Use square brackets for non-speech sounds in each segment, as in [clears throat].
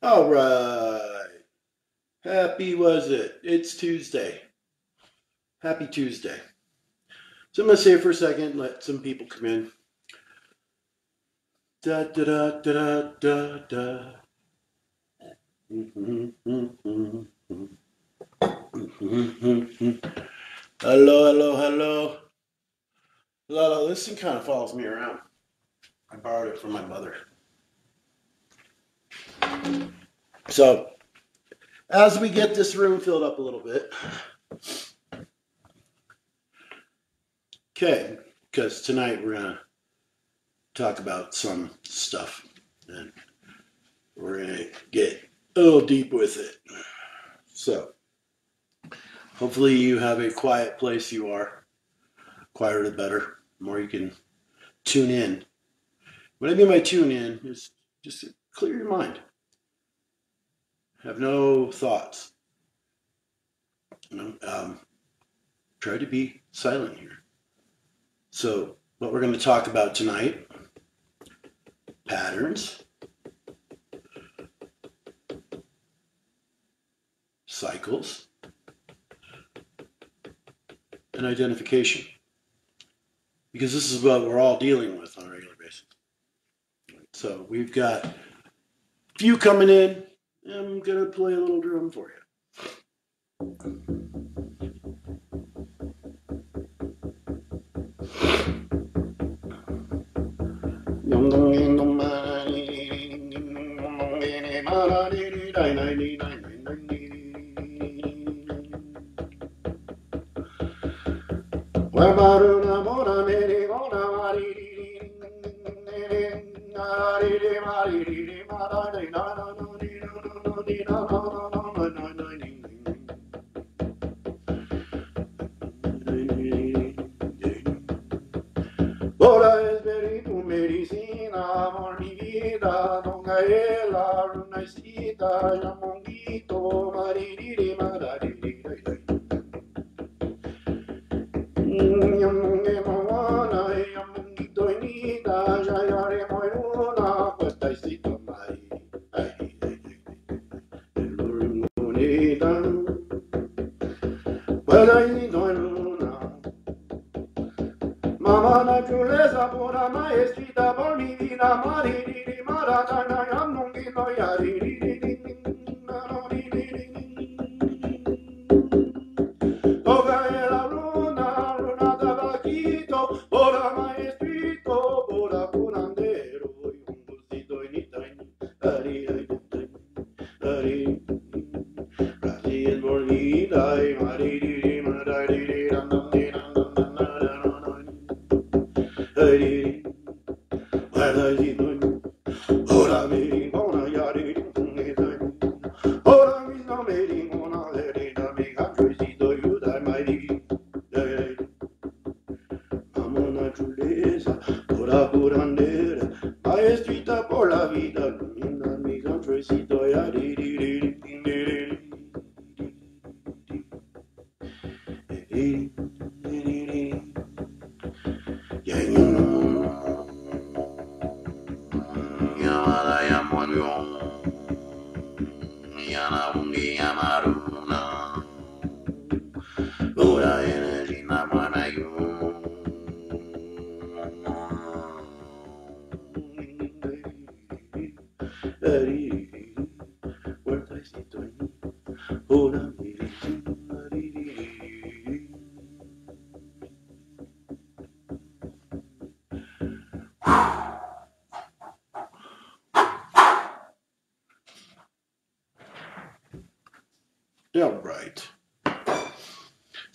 All right. Happy was it? It's Tuesday. Happy Tuesday. So I'm going to say it for a second, let some people come in. Da da da da da da. Hello, hello, hello. Lalo, this thing kind of follows me around. I borrowed it from my mother. So, as we get this room filled up a little bit, okay, because tonight we're going to talk about some stuff and we're going to get a little deep with it. So, hopefully, you have a quiet place you are. Quieter the better. The more you can tune in. What I mean by tune in is just clear your mind. Have no thoughts. Um, try to be silent here. So, what we're going to talk about tonight patterns, cycles, and identification. Because this is what we're all dealing with on a regular basis. So we've got few coming in. I'm going to play a little drum for you. Dina Dana. Hari Hari Hari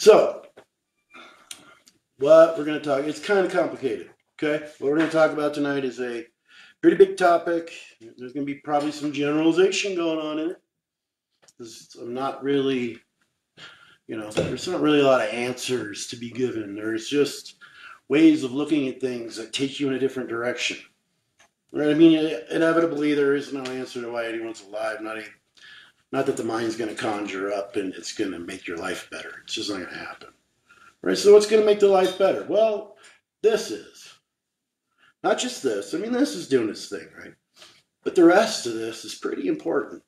So, what we're going to talk, it's kind of complicated, okay? What we're going to talk about tonight is a pretty big topic. There's going to be probably some generalization going on in it. 'Cause I'm not really, you know, there's not really a lot of answers to be given. There's just ways of looking at things that take you in a different direction. Right? I mean, inevitably, there is no answer to why anyone's alive. Not not that the mind's going to conjure up and it's going to make your life better. It's just not going to happen. Right? So, what's going to make the life better? Well, this is. Not just this. I mean, this is doing its thing, right? But the rest of this is pretty important,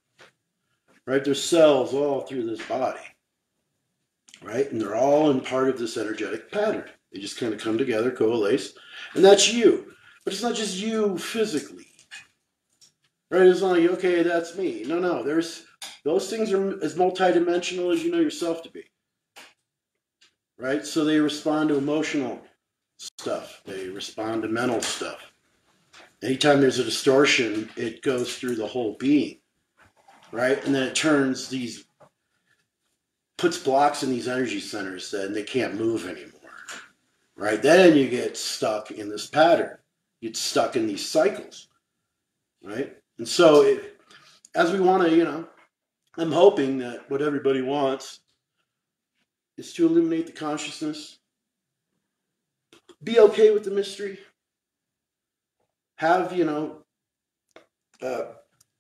right? There's cells all through this body, right? And they're all in part of this energetic pattern. They just kind of come together, coalesce, and that's you. But it's not just you physically, right? It's not like, okay, that's me. No, no, there's those things are as multidimensional as you know yourself to be, right? So they respond to emotional stuff, they respond to mental stuff. Anytime there's a distortion, it goes through the whole being, right? And then it turns these, puts blocks in these energy centers, then they can't move anymore right? Then you get stuck in this pattern. You get stuck in these cycles, right? And so, it, as we want to, you know, I'm hoping that what everybody wants is to illuminate the consciousness, be okay with the mystery, have, you know, uh,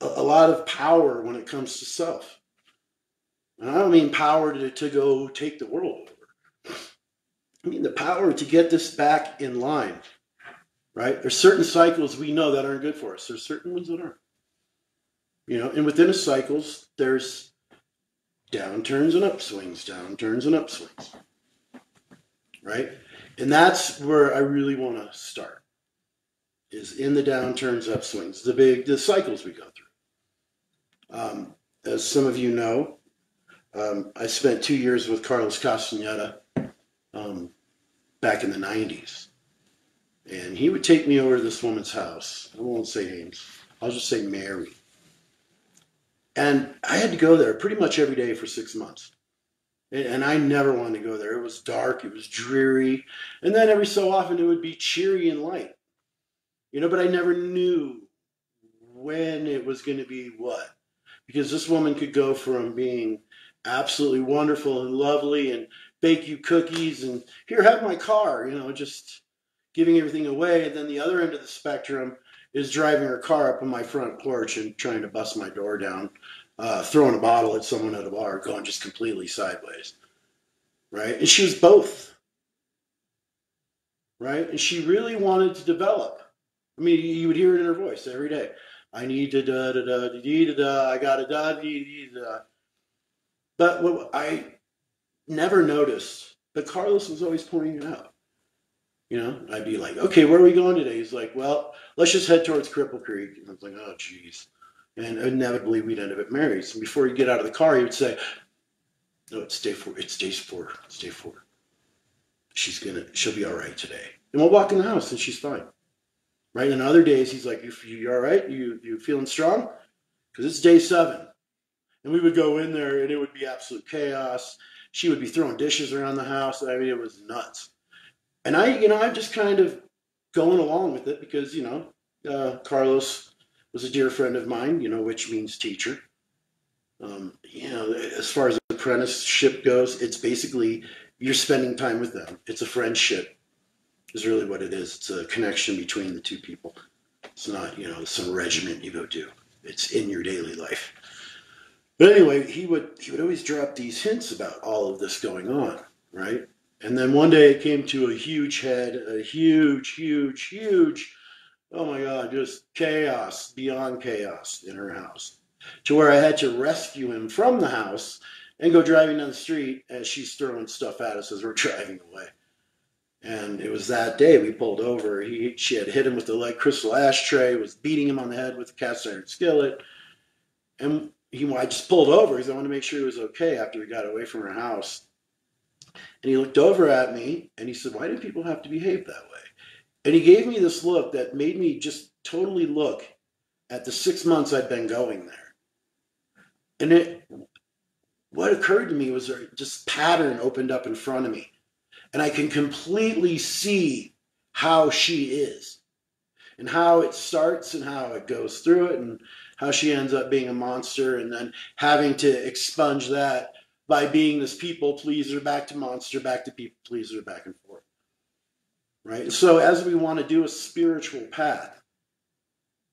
a lot of power when it comes to self. And I don't mean power to, to go take the world over. I mean, the power to get this back in line, right? There's certain cycles we know that aren't good for us. There's certain ones that aren't. You know, and within the cycles, there's downturns and upswings, downturns and upswings, right? And that's where I really want to start. Is in the downturns, upswings, the big the cycles we go through. Um, as some of you know, um, I spent two years with Carlos Castaneda um, back in the 90s. And he would take me over to this woman's house. I won't say names, I'll just say Mary. And I had to go there pretty much every day for six months. And I never wanted to go there. It was dark, it was dreary. And then every so often it would be cheery and light. You know, but I never knew when it was going to be what. Because this woman could go from being absolutely wonderful and lovely and bake you cookies and here have my car you know just giving everything away and then the other end of the spectrum is driving her car up on my front porch and trying to bust my door down uh, throwing a bottle at someone at a bar going just completely sideways right? And she was both right? And she really wanted to develop. I mean you would hear it in her voice every day. I need to da da da da da da i got a da da da da. But what I never noticed, but Carlos was always pointing it out. You know, I'd be like, okay, where are we going today? He's like, well, let's just head towards Cripple Creek. And I was like, oh, geez. And inevitably, we'd end up at Mary's. And before you get out of the car, he would say, no, it's day four. It's day four. It's day four. She's going to, she'll be all right today. And we'll walk in the house and she's fine. Right? And other days, he's like, you, you all right? You, you feeling strong? Because it's day seven. And we would go in there and it would be absolute chaos. She would be throwing dishes around the house. I mean, it was nuts. And I, you know, I'm just kind of going along with it because, you know, uh, Carlos was a dear friend of mine, you know, which means teacher. Um, you know, as far as apprenticeship goes, it's basically you're spending time with them. It's a friendship, is really what it is. It's a connection between the two people. It's not, you know, some regiment you go do. It's in your daily life. But anyway, he would he would always drop these hints about all of this going on, right? And then one day it came to a huge head, a huge, huge, huge, oh my God, just chaos beyond chaos in her house. To where I had to rescue him from the house and go driving down the street as she's throwing stuff at us as we're [laughs] driving away. And it was that day we pulled over. He, she had hit him with the lead crystal ashtray, was beating him on the head with a cast iron skillet. And he, I just pulled over because I wanted to make sure he was okay after we got away from her house. And he looked over at me and he said, Why do people have to behave that way? And he gave me this look that made me just totally look at the six months I'd been going there. And it, what occurred to me was just pattern opened up in front of me. And I can completely see how she is and how it starts and how it goes through it and how she ends up being a monster and then having to expunge that by being this people pleaser back to monster, back to people pleaser, back and forth. Right? So as we want to do a spiritual path,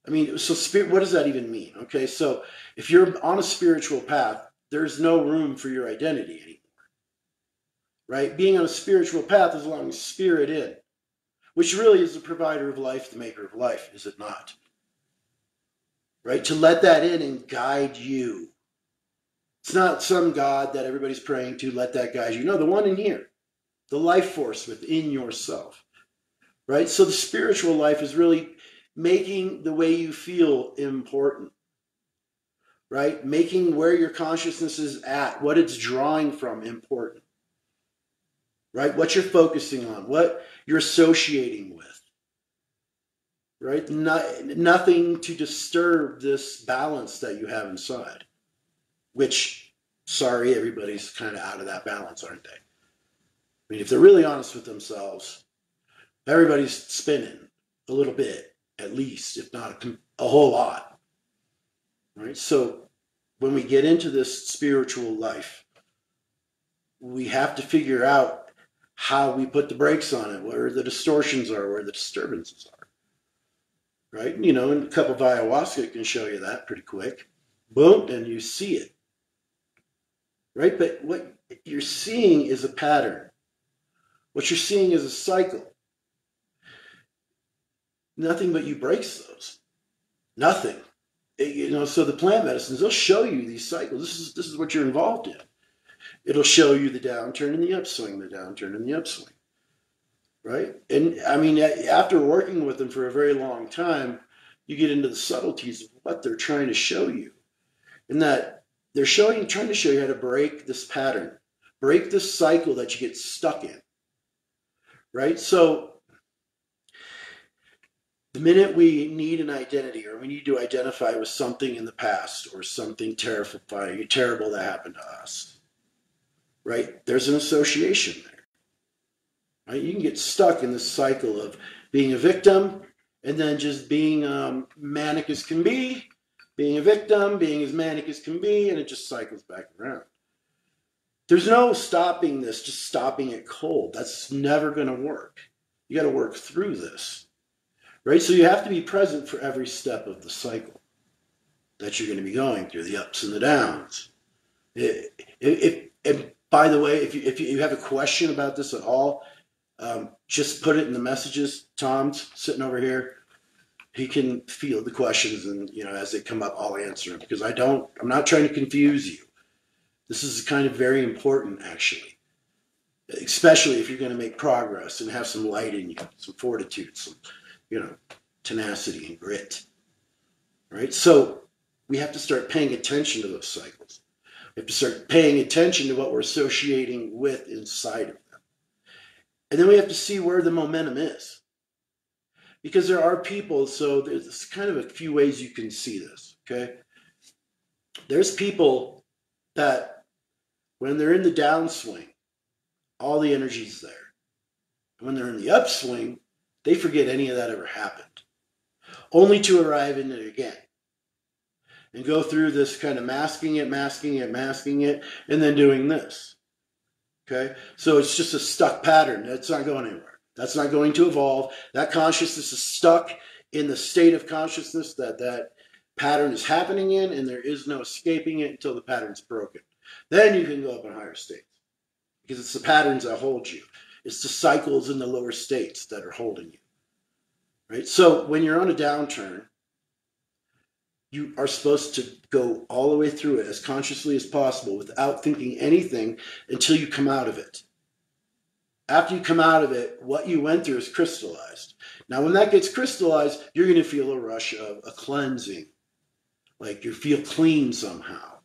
I mean, so spirit, what does that even mean? Okay, so if you're on a spiritual path, there's no room for your identity anymore. Right? Being on a spiritual path is allowing spirit in, which really is the provider of life, the maker of life, is it not? right? To let that in and guide you. It's not some God that everybody's praying to, let that guide you. No, the one in here, the life force within yourself, right? So the spiritual life is really making the way you feel important, right? Making where your consciousness is at, what it's drawing from important, right? What you're focusing on, what you're associating with right? Not, nothing to disturb this balance that you have inside, which, sorry, everybody's kind of out of that balance, aren't they? I mean, if they're really honest with themselves, everybody's spinning a little bit, at least, if not a, a whole lot, right? So when we get into this spiritual life, we have to figure out how we put the brakes on it, where the distortions are, where the disturbances are right? You know, and a cup of ayahuasca can show you that pretty quick. Boom, and you see it, right? But what you're seeing is a pattern. What you're seeing is a cycle. Nothing but you breaks those. Nothing. It, you know, so the plant medicines, they'll show you these cycles. This is this is what you're involved in. It'll show you the downturn and the upswing, the downturn and the upswing right? And I mean, after working with them for a very long time, you get into the subtleties of what they're trying to show you, and that they're showing, trying to show you how to break this pattern, break this cycle that you get stuck in, right? So. The minute we need an identity or we need to identify with something in the past or something terrifying, terrible that happened to us, right? There's an association there Right? You can get stuck in this cycle of being a victim and then just being um, manic as can be, being a victim, being as manic as can be, and it just cycles back around. There's no stopping this, just stopping it cold. That's never going to work. You got to work through this, right? So you have to be present for every step of the cycle that you're going to be going through, the ups and the downs. If, if, if by the way, if you, if you have a question about this at all, um, just put it in the messages. Tom's sitting over here. He can field the questions, and you know, as they come up, I'll answer them because I don't. I'm not trying to confuse you. This is kind of very important, actually, especially if you're going to make progress and have some light in you, some fortitude, some, you know, tenacity and grit. Right. So we have to start paying attention to those cycles. We have to start paying attention to what we're associating with inside of them. and then we have to see where the momentum is. Because there are people, so there's kind of a few ways you can see this, okay? There's people that when they're in the downswing, all the energy's there. And when they're in the upswing, they forget any of that ever happened, only to arrive in it again and go through this kind of masking it, masking it, masking it, and then doing this. Okay, so it's just a stuck pattern. That's not going anywhere. That's not going to evolve. That consciousness is stuck in the state of consciousness that that pattern is happening in, and there is no escaping it until the pattern's broken. Then you can go up in higher states because it's the patterns that hold you. It's the cycles in the lower states that are holding you. Right. So when you're on a downturn, you are supposed to go all the way through it as consciously as possible without thinking anything until you come out of it. After you come out of it, what you went through is crystallized. Now, when that gets crystallized, you're going to feel a rush of a cleansing, like you feel clean somehow.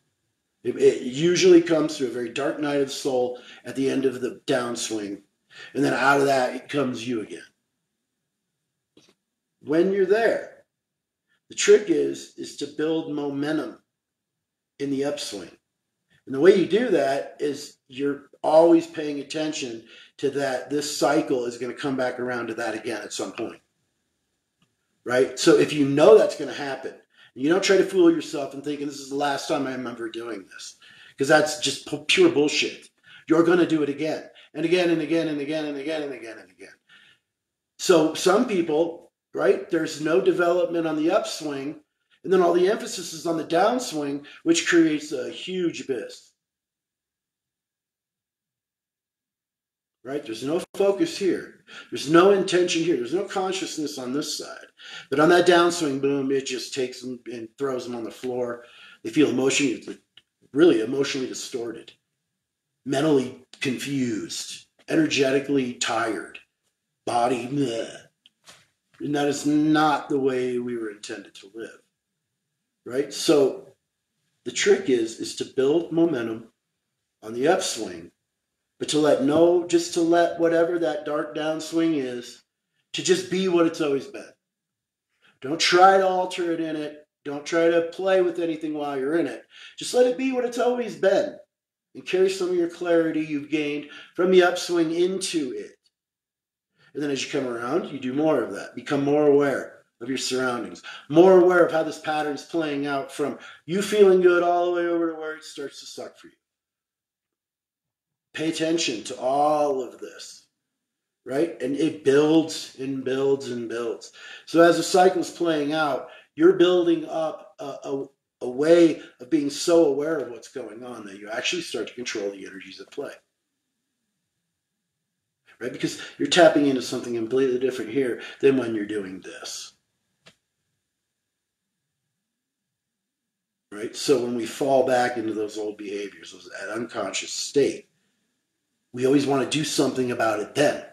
It, it usually comes through a very dark night of soul at the end of the downswing, and then out of that, it comes you again. When you're there, the trick is is to build momentum in the upswing. And the way you do that is you're always paying attention to that this cycle is going to come back around to that again at some point. Right? So if you know that's going to happen, you don't try to fool yourself and thinking this is the last time I'm ever doing this because that's just pure bullshit. You're going to do it again and again and again and again and again and again and again. So some people right? There's no development on the upswing, and then all the emphasis is on the downswing, which creates a huge abyss. Right? There's no focus here. There's no intention here. There's no consciousness on this side. But on that downswing, boom, it just takes them and throws them on the floor. They feel emotionally, really emotionally distorted, mentally confused, energetically tired, body, meh. And that is not the way we were intended to live, right? So the trick is, is to build momentum on the upswing but to let no, just to let whatever that dark downswing is, to just be what it's always been. Don't try to alter it in it. Don't try to play with anything while you're in it. Just let it be what it's always been and carry some of your clarity you've gained from the upswing into it. And then as you come around, you do more of that. Become more aware of your surroundings, more aware of how this pattern is playing out from you feeling good all the way over to where it starts to suck for you. Pay attention to all of this, right? And it builds and builds and builds. So as the cycle is playing out, you're building up a, a, a way of being so aware of what's going on that you actually start to control the energies at play. Right? Because you're tapping into something completely different here than when you're doing this. Right? So when we fall back into those old behaviors, those, that unconscious state, we always want to do something about it then.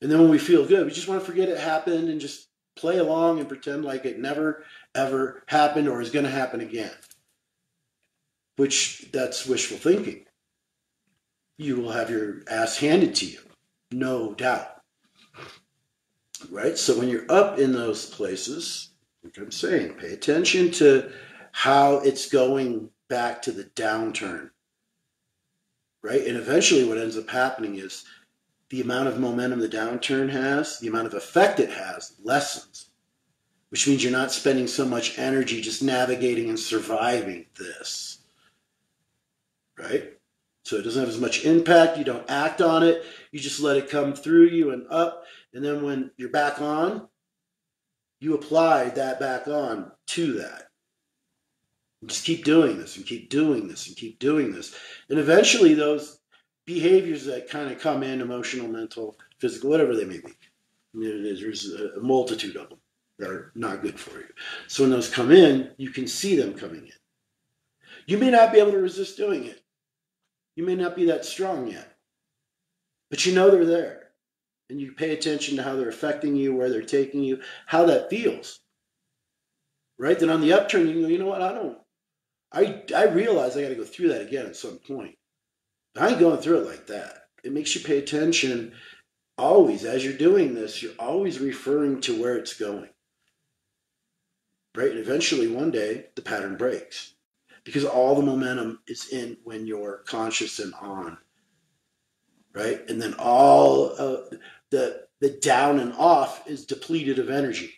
And then when we feel good, we just want to forget it happened and just play along and pretend like it never, ever happened or is going to happen again. Which that's wishful thinking. You will have your ass handed to you, no doubt. Right? So when you're up in those places, like I'm saying, pay attention to how it's going back to the downturn right? And eventually, what ends up happening is the amount of momentum the downturn has, the amount of effect it has, lessens, which means you're not spending so much energy just navigating and surviving this, right? So it doesn't have as much impact. You don't act on it. You just let it come through you and up. And then when you're back on, you apply that back on to that just keep doing this and keep doing this and keep doing this. And eventually, those behaviors that kind of come in emotional, mental, physical, whatever they may be there's a multitude of them that are not good for you. So when those come in, you can see them coming in. You may not be able to resist doing it. You may not be that strong yet. But you know they're there. And you pay attention to how they're affecting you, where they're taking you, how that feels. Right? Then on the upturn, you go, you know what? I don't I I realize I got to go through that again at some point. I ain't going through it like that. It makes you pay attention always as you're doing this. You're always referring to where it's going, right? And eventually, one day, the pattern breaks because all the momentum is in when you're conscious and on, right? And then all the the down and off is depleted of energy.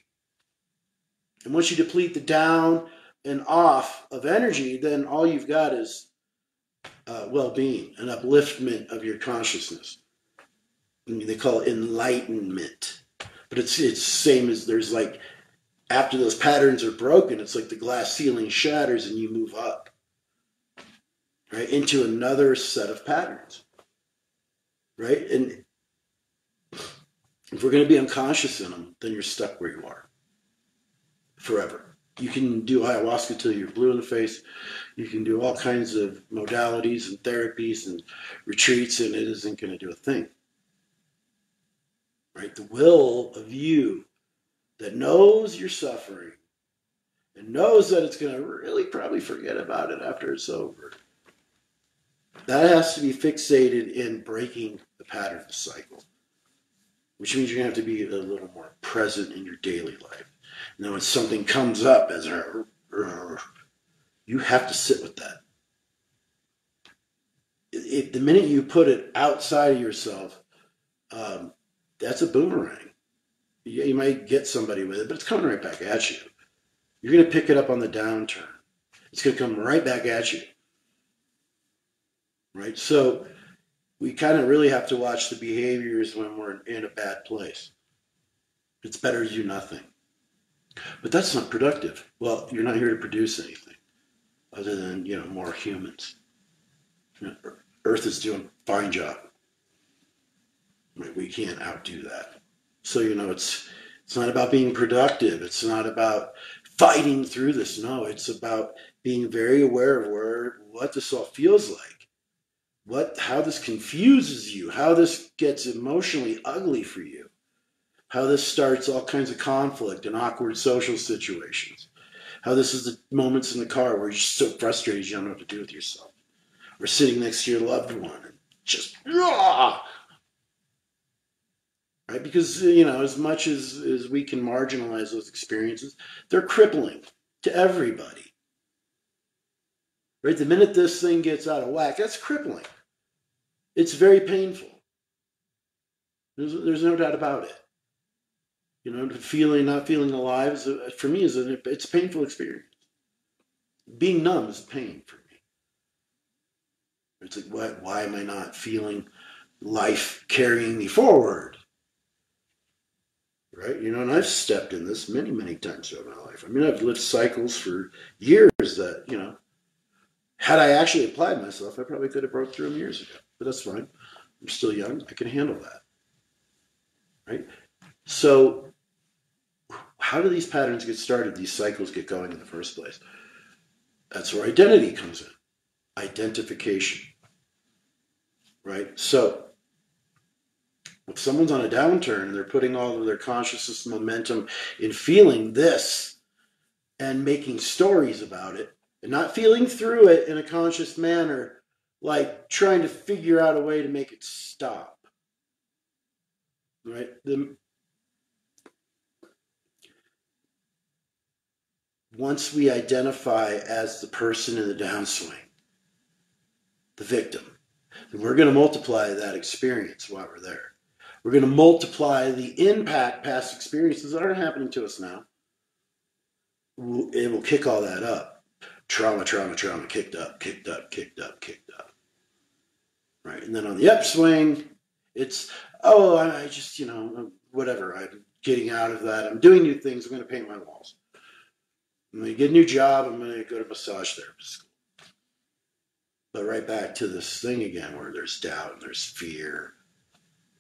And once you deplete the down and off of energy, then all you've got is uh, well-being, an upliftment of your consciousness. I mean, they call it enlightenment, but it's it's same as there's like after those patterns are broken, it's like the glass ceiling shatters and you move up, right, into another set of patterns, right? And if we're going to be unconscious in them, then you're stuck where you are. Forever you can do ayahuasca till you're blue in the face. You can do all kinds of modalities and therapies and retreats, and it isn't going to do a thing. Right? The will of you that knows you're suffering and knows that it's going to really probably forget about it after it's over. That has to be fixated in breaking the pattern of the cycle, which means you're going to have to be a little more present in your daily life. Then when something comes up as a, you have to sit with that. If the minute you put it outside of yourself, um, that's a boomerang. You, you might get somebody with it, but it's coming right back at you. You're going to pick it up on the downturn. It's going to come right back at you. Right? So we kind of really have to watch the behaviors when we're in a bad place. It's better to do nothing. But that's not productive. Well, you're not here to produce anything other than, you know, more humans. Earth is doing a fine job. We can't outdo that. So you know, it's it's not about being productive. It's not about fighting through this. No, it's about being very aware of where what this all feels like, what how this confuses you, how this gets emotionally ugly for you, how this starts all kinds of conflict and awkward social situations, how this is the moments in the car where you're just so frustrated you don't know what to do with yourself, or sitting next to your loved one and just ah, right? Because you know, as much as as we can marginalize those experiences, they're crippling to everybody. Right? The minute this thing gets out of whack, that's crippling. It's very painful. There's, there's no doubt about it. You know, feeling not feeling alive is a, for me is a, it's a painful experience. Being numb is pain for me. It's like, why, why am I not feeling life carrying me forward? right? You know, and I've stepped in this many, many times throughout my life. I mean, I've lived cycles for years that, you know, had I actually applied myself, I probably could have broke through them years ago. But that's fine. I'm still young. I can handle that. Right? So, how do these patterns get started? These cycles get going in the first place? That's where identity comes in identification. Right? So, if someone's on a downturn and they're putting all of their consciousness momentum in feeling this and making stories about it and not feeling through it in a conscious manner, like trying to figure out a way to make it stop. Right? The, once we identify as the person in the downswing, the victim, then we're going to multiply that experience while we're there. We're going to multiply the impact past experiences that aren't happening to us now. It will kick all that up. Trauma, trauma, trauma, kicked up, kicked up, kicked up, kicked up. Right. And then on the upswing, it's, oh, I just, you know, whatever. I'm getting out of that. I'm doing new things. I'm going to paint my walls. I'm going to get a new job. I'm going to go to massage school. But right back to this thing again where there's doubt and there's fear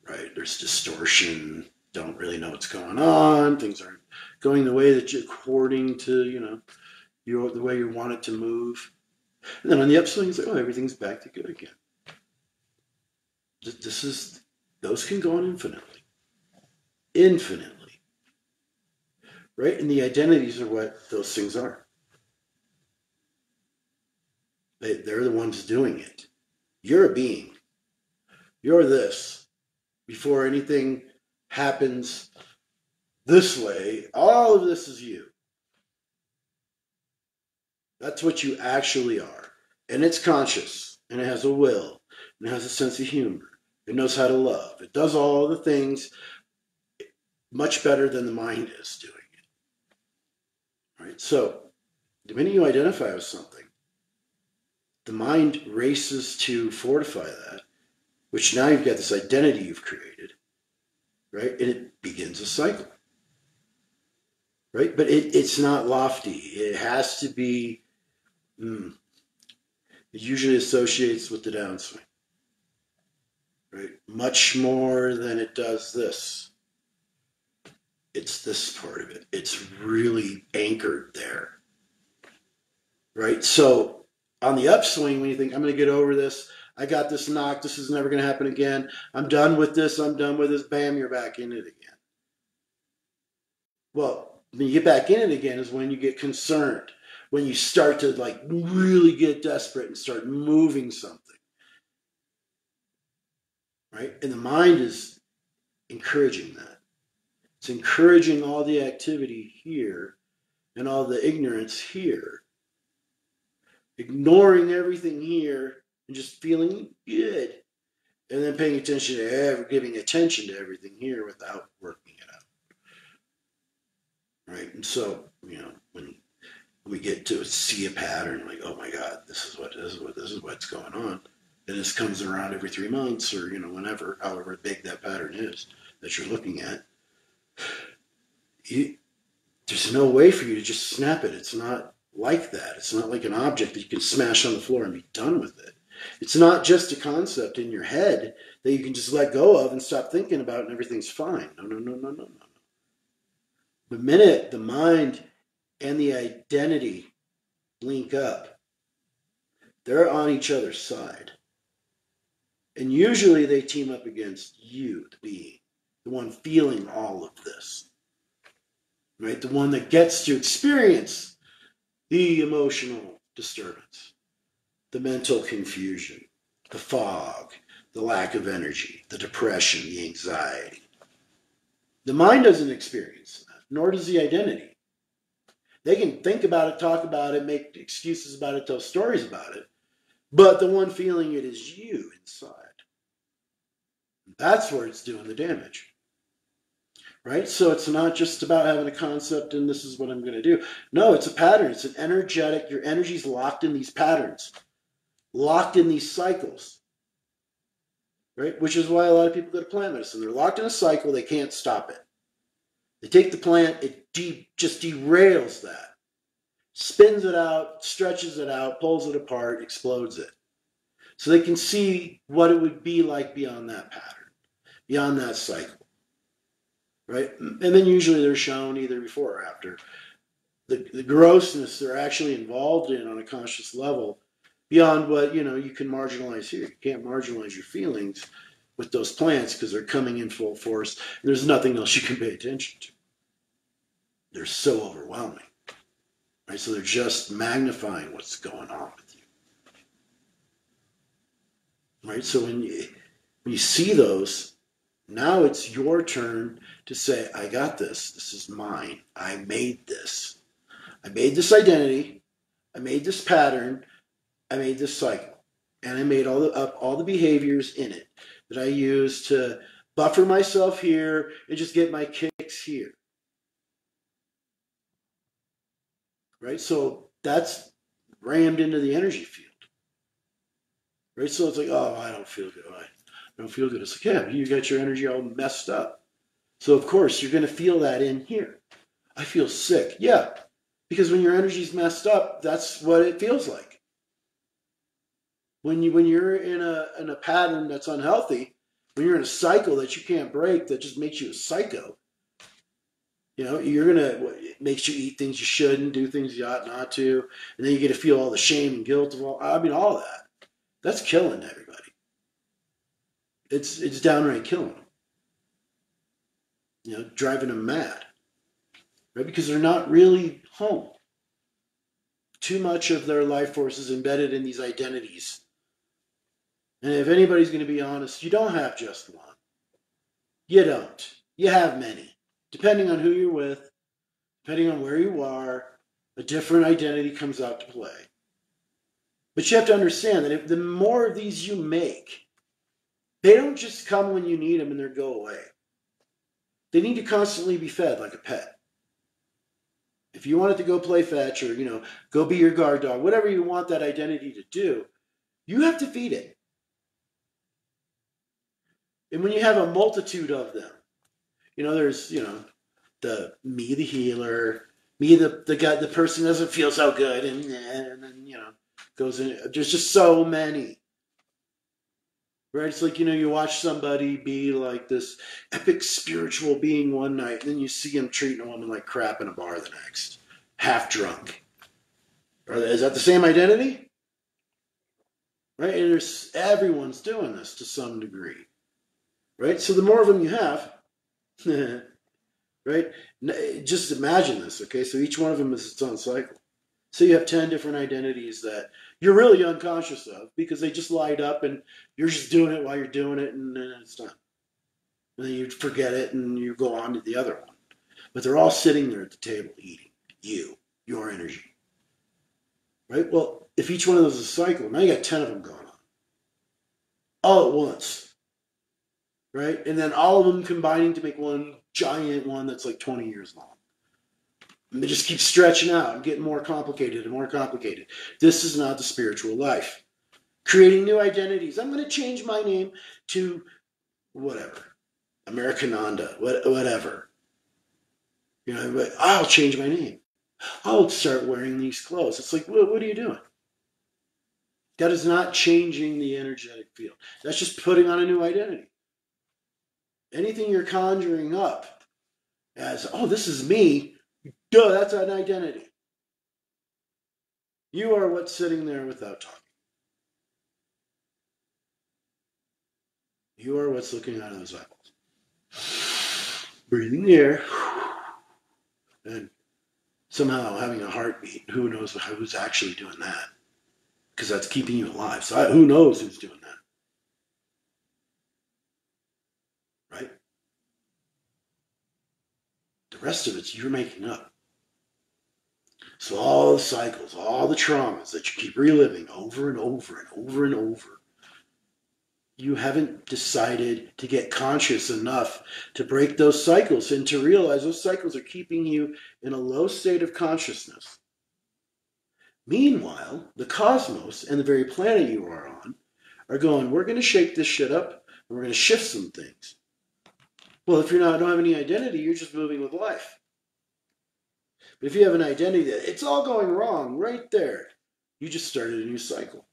right? There's distortion, don't really know what's going on, things aren't going the way that you're according to, you know, your, the way you want it to move. And then on the upswing, it's like, oh, everything's back to good again. This is, those can go on infinitely. Infinitely. Right? And the identities are what those things are. They, they're the ones doing it. You're a being. You're this before anything happens this way. All of this is you. That's what you actually are. And it's conscious, and it has a will, and it has a sense of humor. It knows how to love. It does all the things much better than the mind is doing. Right? So, the minute you identify with something, the mind races to fortify that which now you've got this identity you've created, right? And it begins a cycle, right? But it, it's not lofty. It has to be, mm, it usually associates with the downswing, right? Much more than it does this. It's this part of it. It's really anchored there, right? So on the upswing, when you think, I'm going to get over this, I got this knock. This is never going to happen again. I'm done with this. I'm done with this. Bam, you're back in it again. Well, when you get back in it again is when you get concerned, when you start to like really get desperate and start moving something. Right? And the mind is encouraging that. It's encouraging all the activity here and all the ignorance here. Ignoring everything here and just feeling good. And then paying attention to ever giving attention to everything here without working it out. Right? And so, you know, when we get to see a pattern, like, oh my God, this is what this is what this is what's going on. And this comes around every three months or, you know, whenever, however big that pattern is that you're looking at. You, there's no way for you to just snap it. It's not like that. It's not like an object that you can smash on the floor and be done with it It's not just a concept in your head that you can just let go of and stop thinking about and everything's fine. No, no, no, no, no, no. The minute the mind and the identity link up, they're on each other's side. And usually they team up against you, the being, the one feeling all of this. Right? The one that gets to experience the emotional disturbance, the mental confusion, the fog, the lack of energy, the depression, the anxiety. The mind doesn't experience that, nor does the identity. They can think about it, talk about it, make excuses about it, tell stories about it, but the one feeling it is you inside. That's where it's doing the damage. Right? So it's not just about having a concept and this is what I'm going to do. No, it's a pattern. It's an energetic, your energy's locked in these patterns, locked in these cycles. Right? Which is why a lot of people go to plant medicine. They're locked in a cycle, they can't stop it. They take the plant, it de- just derails that, spins it out, stretches it out, pulls it apart, explodes it. So they can see what it would be like beyond that pattern, beyond that cycle. Right? And then usually they're shown either before or after. The, the grossness they're actually involved in on a conscious level beyond what you know you can marginalize here. You can't marginalize your feelings with those plants because they're coming in full force. There's nothing else you can pay attention to. They're so overwhelming. Right? So they're just magnifying what's going on with you. Right? So when you when you see those, now it's your turn to say, I got this. This is mine. I made this. I made this identity. I made this pattern. I made this cycle. And I made all the up all the behaviors in it that I use to buffer myself here and just get my kicks here. Right? So that's rammed into the energy field. Right? So it's like, oh, I don't feel good. Don't feel good. It's like, yeah, you got your energy all messed up. So of course you're going to feel that in here. I feel sick. Yeah. Because when your energy's messed up, that's what it feels like when you when you're in a in a pattern that's unhealthy, when you're in a cycle that you can't break, that just makes you a psycho. You know, you're gonna it makes you eat things you shouldn't, do things you ought not to, and then you get to feel all the shame and guilt of all. I mean, all that. That's killing everybody. It's it's downright killing them. You know, driving them mad, right? Because they're not really home. Too much of their life force is embedded in these identities and if anybody's going to be honest, you don't have just one. You don't. You have many. Depending on who you're with, depending on where you are, a different identity comes out to play. But you have to understand that if the more of these you make, they don't just come when you need them and they go away. They need to constantly be fed like a pet. If you want it to go play fetch or, you know, go be your guard dog, whatever you want that identity to do, you have to feed it. And when you have a multitude of them, you know, there's, you know, the me, the healer, me, the, the guy, the person doesn't feel so good, and, and then, you know, goes in. There's just so many. Right? It's like, you know, you watch somebody be like this epic spiritual being one night, and then you see him treating a woman like crap in a bar the next, half drunk. Is that the same identity? Right? And there's, everyone's doing this to some degree right? So the more of them you have, [laughs] right? Just imagine this, okay? So each one of them is its own cycle. So you have 10 different identities that you're really unconscious of because they just light up and you're just doing it while you're doing it and then it's done. And then you forget it and you go on to the other one. But they're all sitting there at the table eating you, your energy. Right? Well, if each one of those is a cycle, now you got 10 of them going on. All at once right? And then all of them combining to make one giant one that's like 20 years long. And they just keep stretching out and getting more complicated and more complicated. This is not the spiritual life. Creating new identities. I'm going to change my name to whatever, Americananda, whatever. You know, I'll change my name. I'll start wearing these clothes. It's like, what, what are you doing? That is not changing the energetic field. That's just putting on a new identity. Anything you're conjuring up as, oh, this is me, duh, that's an identity. You are what's sitting there without talking. You are what's looking out of those eyeballs. Breathing the air and somehow having a heartbeat. Who knows who's actually doing that? Because that's keeping you alive. So I, who knows who's doing that? Right? The rest of it's you're making up. So all the cycles, all the traumas that you keep reliving over and over and over and over you haven't decided to get conscious enough to break those cycles and to realize those cycles are keeping you in a low state of consciousness. Meanwhile, the cosmos and the very planet you are on are going, we're going to shake this shit up and we're going to shift some things. Well, if you're not don't have any identity, you're just moving with life. But if you have an identity that it's all going wrong right there, you just started a new cycle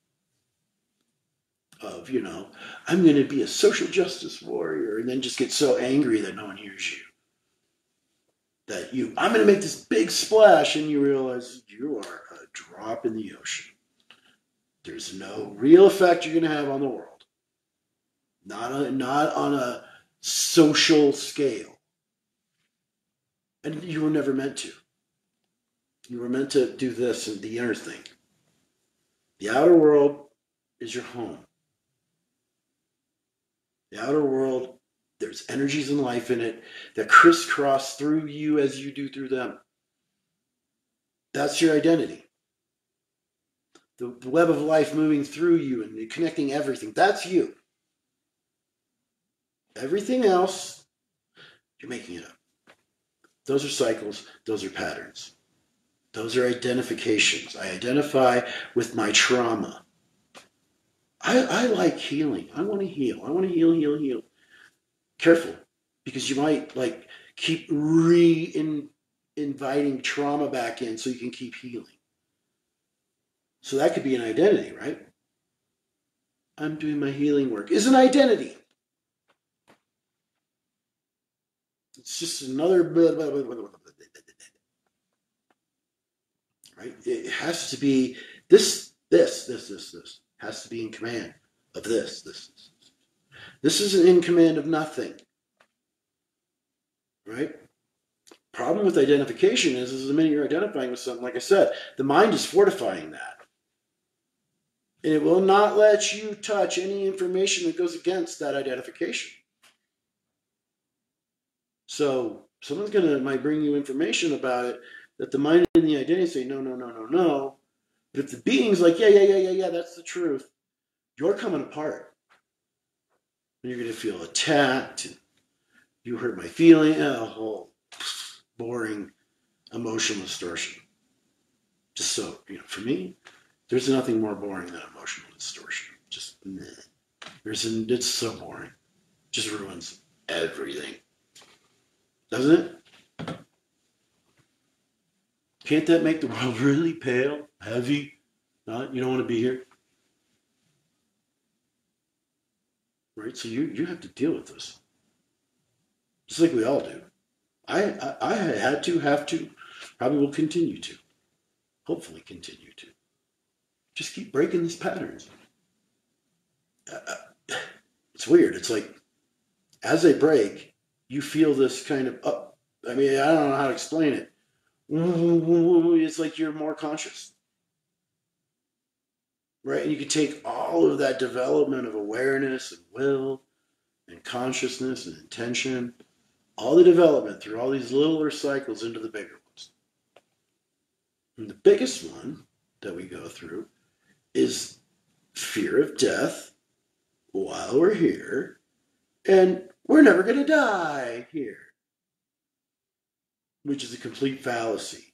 of, you know, I'm going to be a social justice warrior and then just get so angry that no one hears you. That you, I'm going to make this big splash and you realize you are a drop in the ocean. There's no real effect you're going to have on the world. Not, a, not on a social scale. And you were never meant to. You were meant to do this and the inner thing. The outer world is your home. The outer world, there's energies and life in it that crisscross through you as you do through them. That's your identity. The, the web of life moving through you and connecting everything. That's you. Everything else, you're making it up. Those are cycles, those are patterns. Those are identifications. I identify with my trauma. I, I like healing. I want to heal. I want to heal, heal, heal. Careful, because you might like keep re inviting trauma back in so you can keep healing. So that could be an identity, right? I'm doing my healing work. Is an identity. It's just another right. It has to be this, this, this, this, this has to be in command of this. This, this, this isn't in command of nothing. Right? Problem with identification is, is the minute you're identifying with something, like I said, the mind is fortifying that. And it will not let you touch any information that goes against that identification. So someone's gonna might bring you information about it that the mind and the identity say, no, no, no, no, no. But if the being's like, yeah, yeah, yeah, yeah, yeah, that's the truth, you're coming apart. And you're going to feel attacked. You hurt my feeling. A whole boring emotional distortion. Just so, you know, for me, there's nothing more boring than emotional distortion. Just, meh. There's, an, it's so boring. Just ruins everything. Doesn't it? Can't that make the world [laughs] really pale, heavy? Not, you don't want to be here? Right? So you, you have to deal with this. Just like we all do. I, I, I had to, have to, probably will continue to. Hopefully continue to. Just keep breaking these patterns. Uh, uh it's weird. It's like as they break, you feel this kind of up. I mean, I don't know how to explain it it's like you're more conscious. Right? And you can take all of that development of awareness and will and consciousness and intention, all the development through all these littler cycles into the bigger ones. And the biggest one that we go through is fear of death while we're here, and we're never going to die here which is a complete fallacy.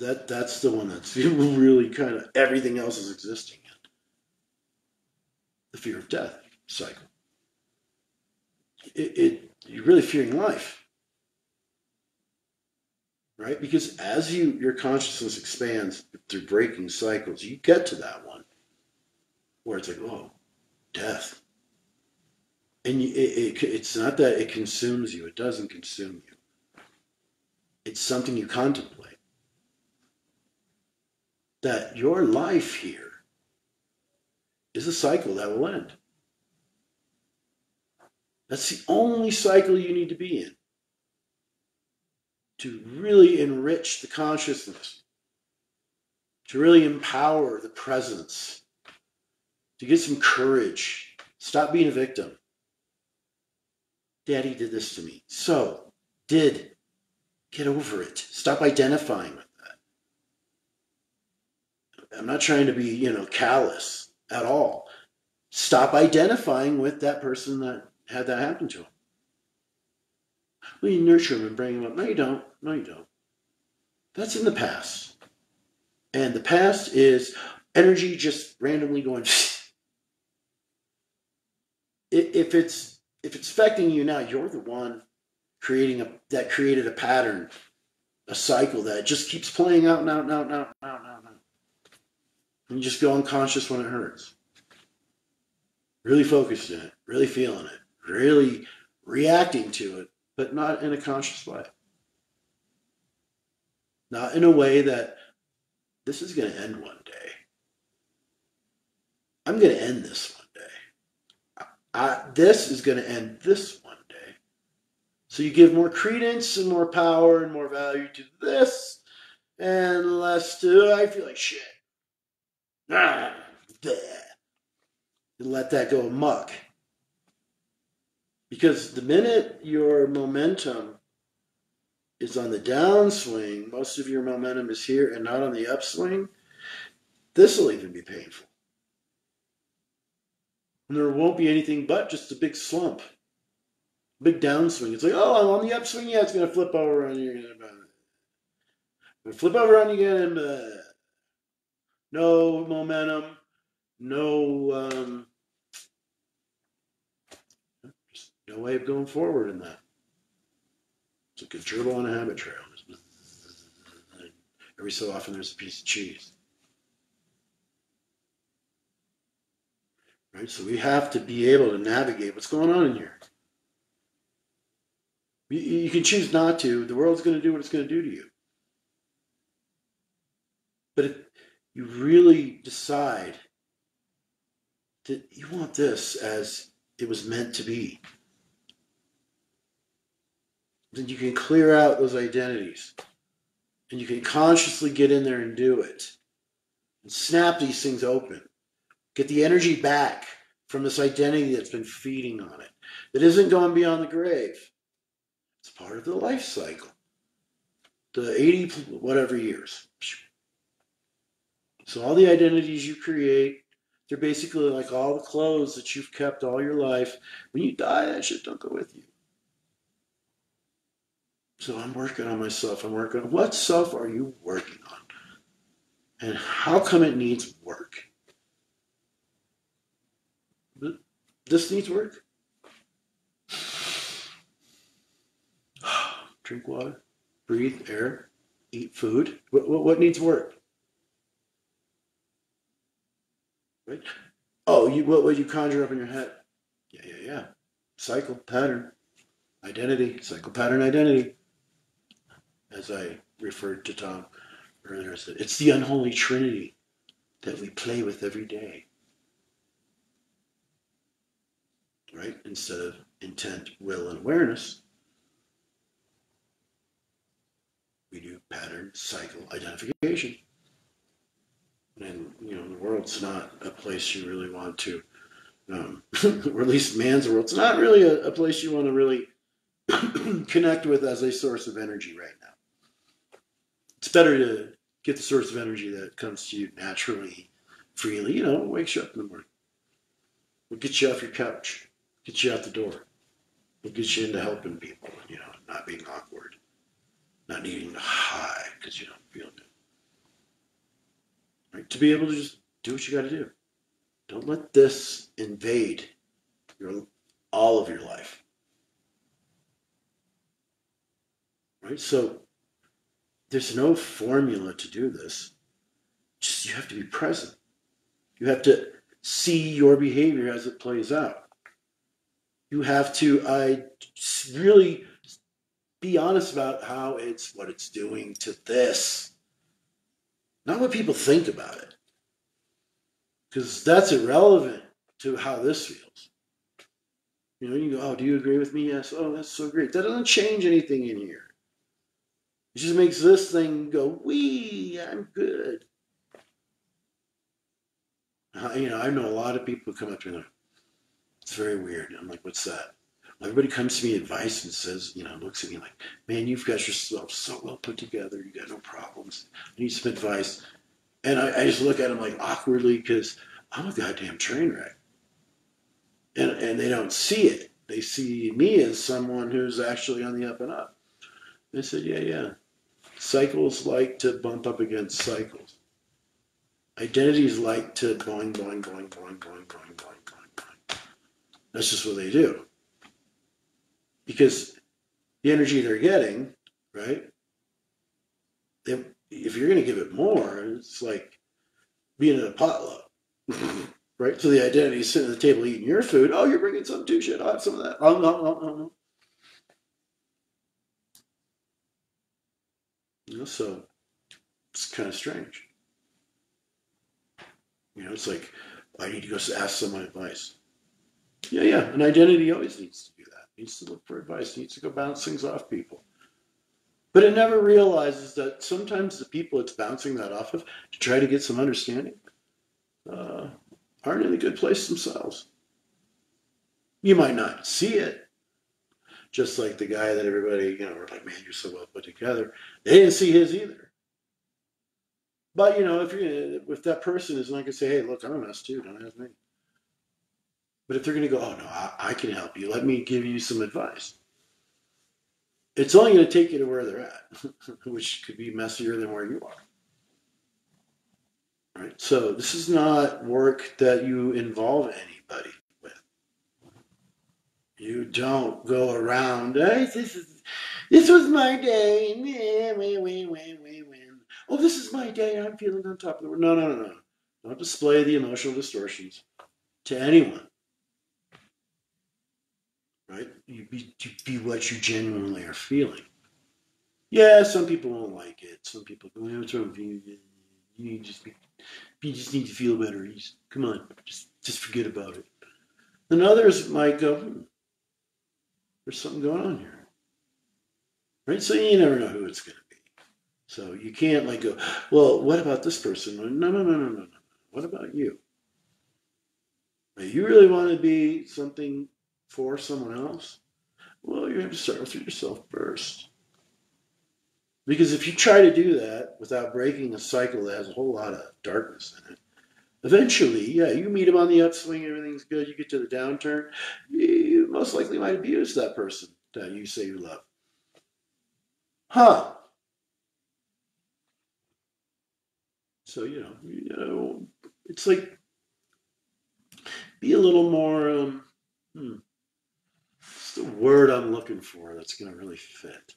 That that's the one that's [laughs] really kind of everything else is existing in. The fear of death cycle. It, it you're really fearing life. right? Because as you your consciousness expands through breaking cycles, you get to that one where it's like, oh, death. And you, it, it, it's not that it consumes you, it doesn't consume you. It's something you contemplate. That your life here is a cycle that will end. That's the only cycle you need to be in to really enrich the consciousness, to really empower the presence, to get some courage. Stop being a victim. Daddy did this to me. So, did. Get over it. Stop identifying with that. I'm not trying to be, you know, callous at all. Stop identifying with that person that had that happen to him. Well, you nurture him and bring him up. No, you don't. No, you don't. That's in the past. And the past is energy just randomly going. [laughs] if it's if it's affecting you now, you're the one creating a that created a pattern, a cycle that just keeps playing out and out and out and out and out and out. And, out. and you just go unconscious when it hurts. Really focused in it, really feeling it, really reacting to it, but not in a conscious way. Not in a way that this is going to end one day. I'm going to end this. I, this is going to end this one day. So you give more credence and more power and more value to this and less to, I feel like shit. Ah, and let that go amok. Because the minute your momentum is on the downswing, most of your momentum is here and not on the upswing, this will even be painful. And there won't be anything but just a big slump, big downswing. It's like, oh, I'm on the upswing. Yeah, it's going to flip over you're going to flip over on you again. And, uh, no momentum, no um, no way of going forward in that. It's like a gerbil on a Habitrail. Every so often there's a piece of cheese. Right? So we have to be able to navigate what's going on in here. You, you can choose not to. The world's going to do what it's going to do to you. But if you really decide that you want this as it was meant to be, then you can clear out those identities and you can consciously get in there and do it and snap these things open get the energy back from this identity that's been feeding on it that isn't going beyond the grave it's part of the life cycle the 80 whatever years so all the identities you create they're basically like all the clothes that you've kept all your life when you die that shit don't go with you so I'm working on myself. I'm working on what self are you working on? And how come it needs work? This needs work. [sighs] Drink water, breathe air, eat food. What, what, what needs work? Right? Oh, you what would you conjure up in your head? Yeah, yeah, yeah. Cycle, pattern, identity, cycle, pattern, identity as I referred to Tom earlier, I said it's the unholy trinity that we play with every day. Right? Instead of intent, will, and awareness, we do pattern, cycle, identification. And, you know, the world's not a place you really want to, um, [laughs] or at least man's world, it's not really a, a place you want to really [clears throat] connect with as a source of energy right now it's better to get the source of energy that comes to you naturally, freely. You know, wakes you up in the morning. We'll get you off your couch, get you out the door. We'll get you into helping people, you know, not being awkward, not needing to hide because you don't feel good. Right? To be able to just do what you got to do. Don't let this invade your all of your life. Right? So there's no formula to do this. Just you have to be present. You have to see your behavior as it plays out. You have to I really be honest about how it's what it's doing to this. Not what people think about it. Because that's irrelevant to how this feels. You know, you go, oh, do you agree with me? Yes. Oh, that's so great. That doesn't change anything in here. It just makes this thing go, wee, I'm good. Uh, you know, I know a lot of people come up to me and it's very weird. I'm like, what's that? Everybody comes to me advice and says, you know, looks at me like, man, you've got yourself so well put together. You got no problems. I need some advice. And I, I just look at them like awkwardly because I'm a goddamn train wreck. And, and they don't see it. They see me as someone who's actually on the up and up. They said, yeah, yeah. Cycles like to bump up against cycles. Identities like to boing, boing, boing, boing, boing, boing, boing. That's just what they do. Because the energy they're getting, right? They, if you're going to give it more, it's like being in a potluck, [laughs] right? So the identity is sitting at the table eating your food. Oh, you're bringing some too, shit. I'll have some of that. Oh, no, no, no, no. You know, so it's kind of strange. You know, it's like I need to go ask someone advice. Yeah, yeah. An identity always needs to do that. Needs to look for advice. Needs to go bounce things off people. But it never realizes that sometimes the people it's bouncing that off of to try to get some understanding uh, aren't in a good place themselves. You might not see it, just like the guy that everybody, you know, were like, man, you're so well put together. They didn't see his either. But, you know, if you if that person is not to say, hey, look, I'm a mess too, don't ask me. But if they're going to go, oh, no, I, I can help you, let me give you some advice. It's only going to take you to where they're at, [laughs] which could be messier than where you are. Right? So this is not work that you involve anybody. With. You don't go around, hey, this is this was my day. [laughs] Oh, this is my day. I'm feeling on top of the world. No, no, no, no. Don't display the emotional distortions to anyone. Right? You be, you be what you genuinely are feeling. Yeah, some people won't like it. Some people go, what's wrong with you? You just be, you just need to feel better. You just, come on, just just forget about it. And others might go, hmm, there's something going on here. Right? So you never know who it's going to be. So you can't like go, well, what about this person? No, no, no, no, no, no. What about you? You really want to be something for someone else? Well, you have to start with yourself first. Because if you try to do that without breaking a cycle that has a whole lot of darkness in it, Eventually, yeah, you meet him on the upswing, everything's good. You get to the downturn, you most likely might abuse that person that you say you love. Huh. So, you know, you know, it's like be a little more, um, hmm, the word I'm looking for that's going to really fit?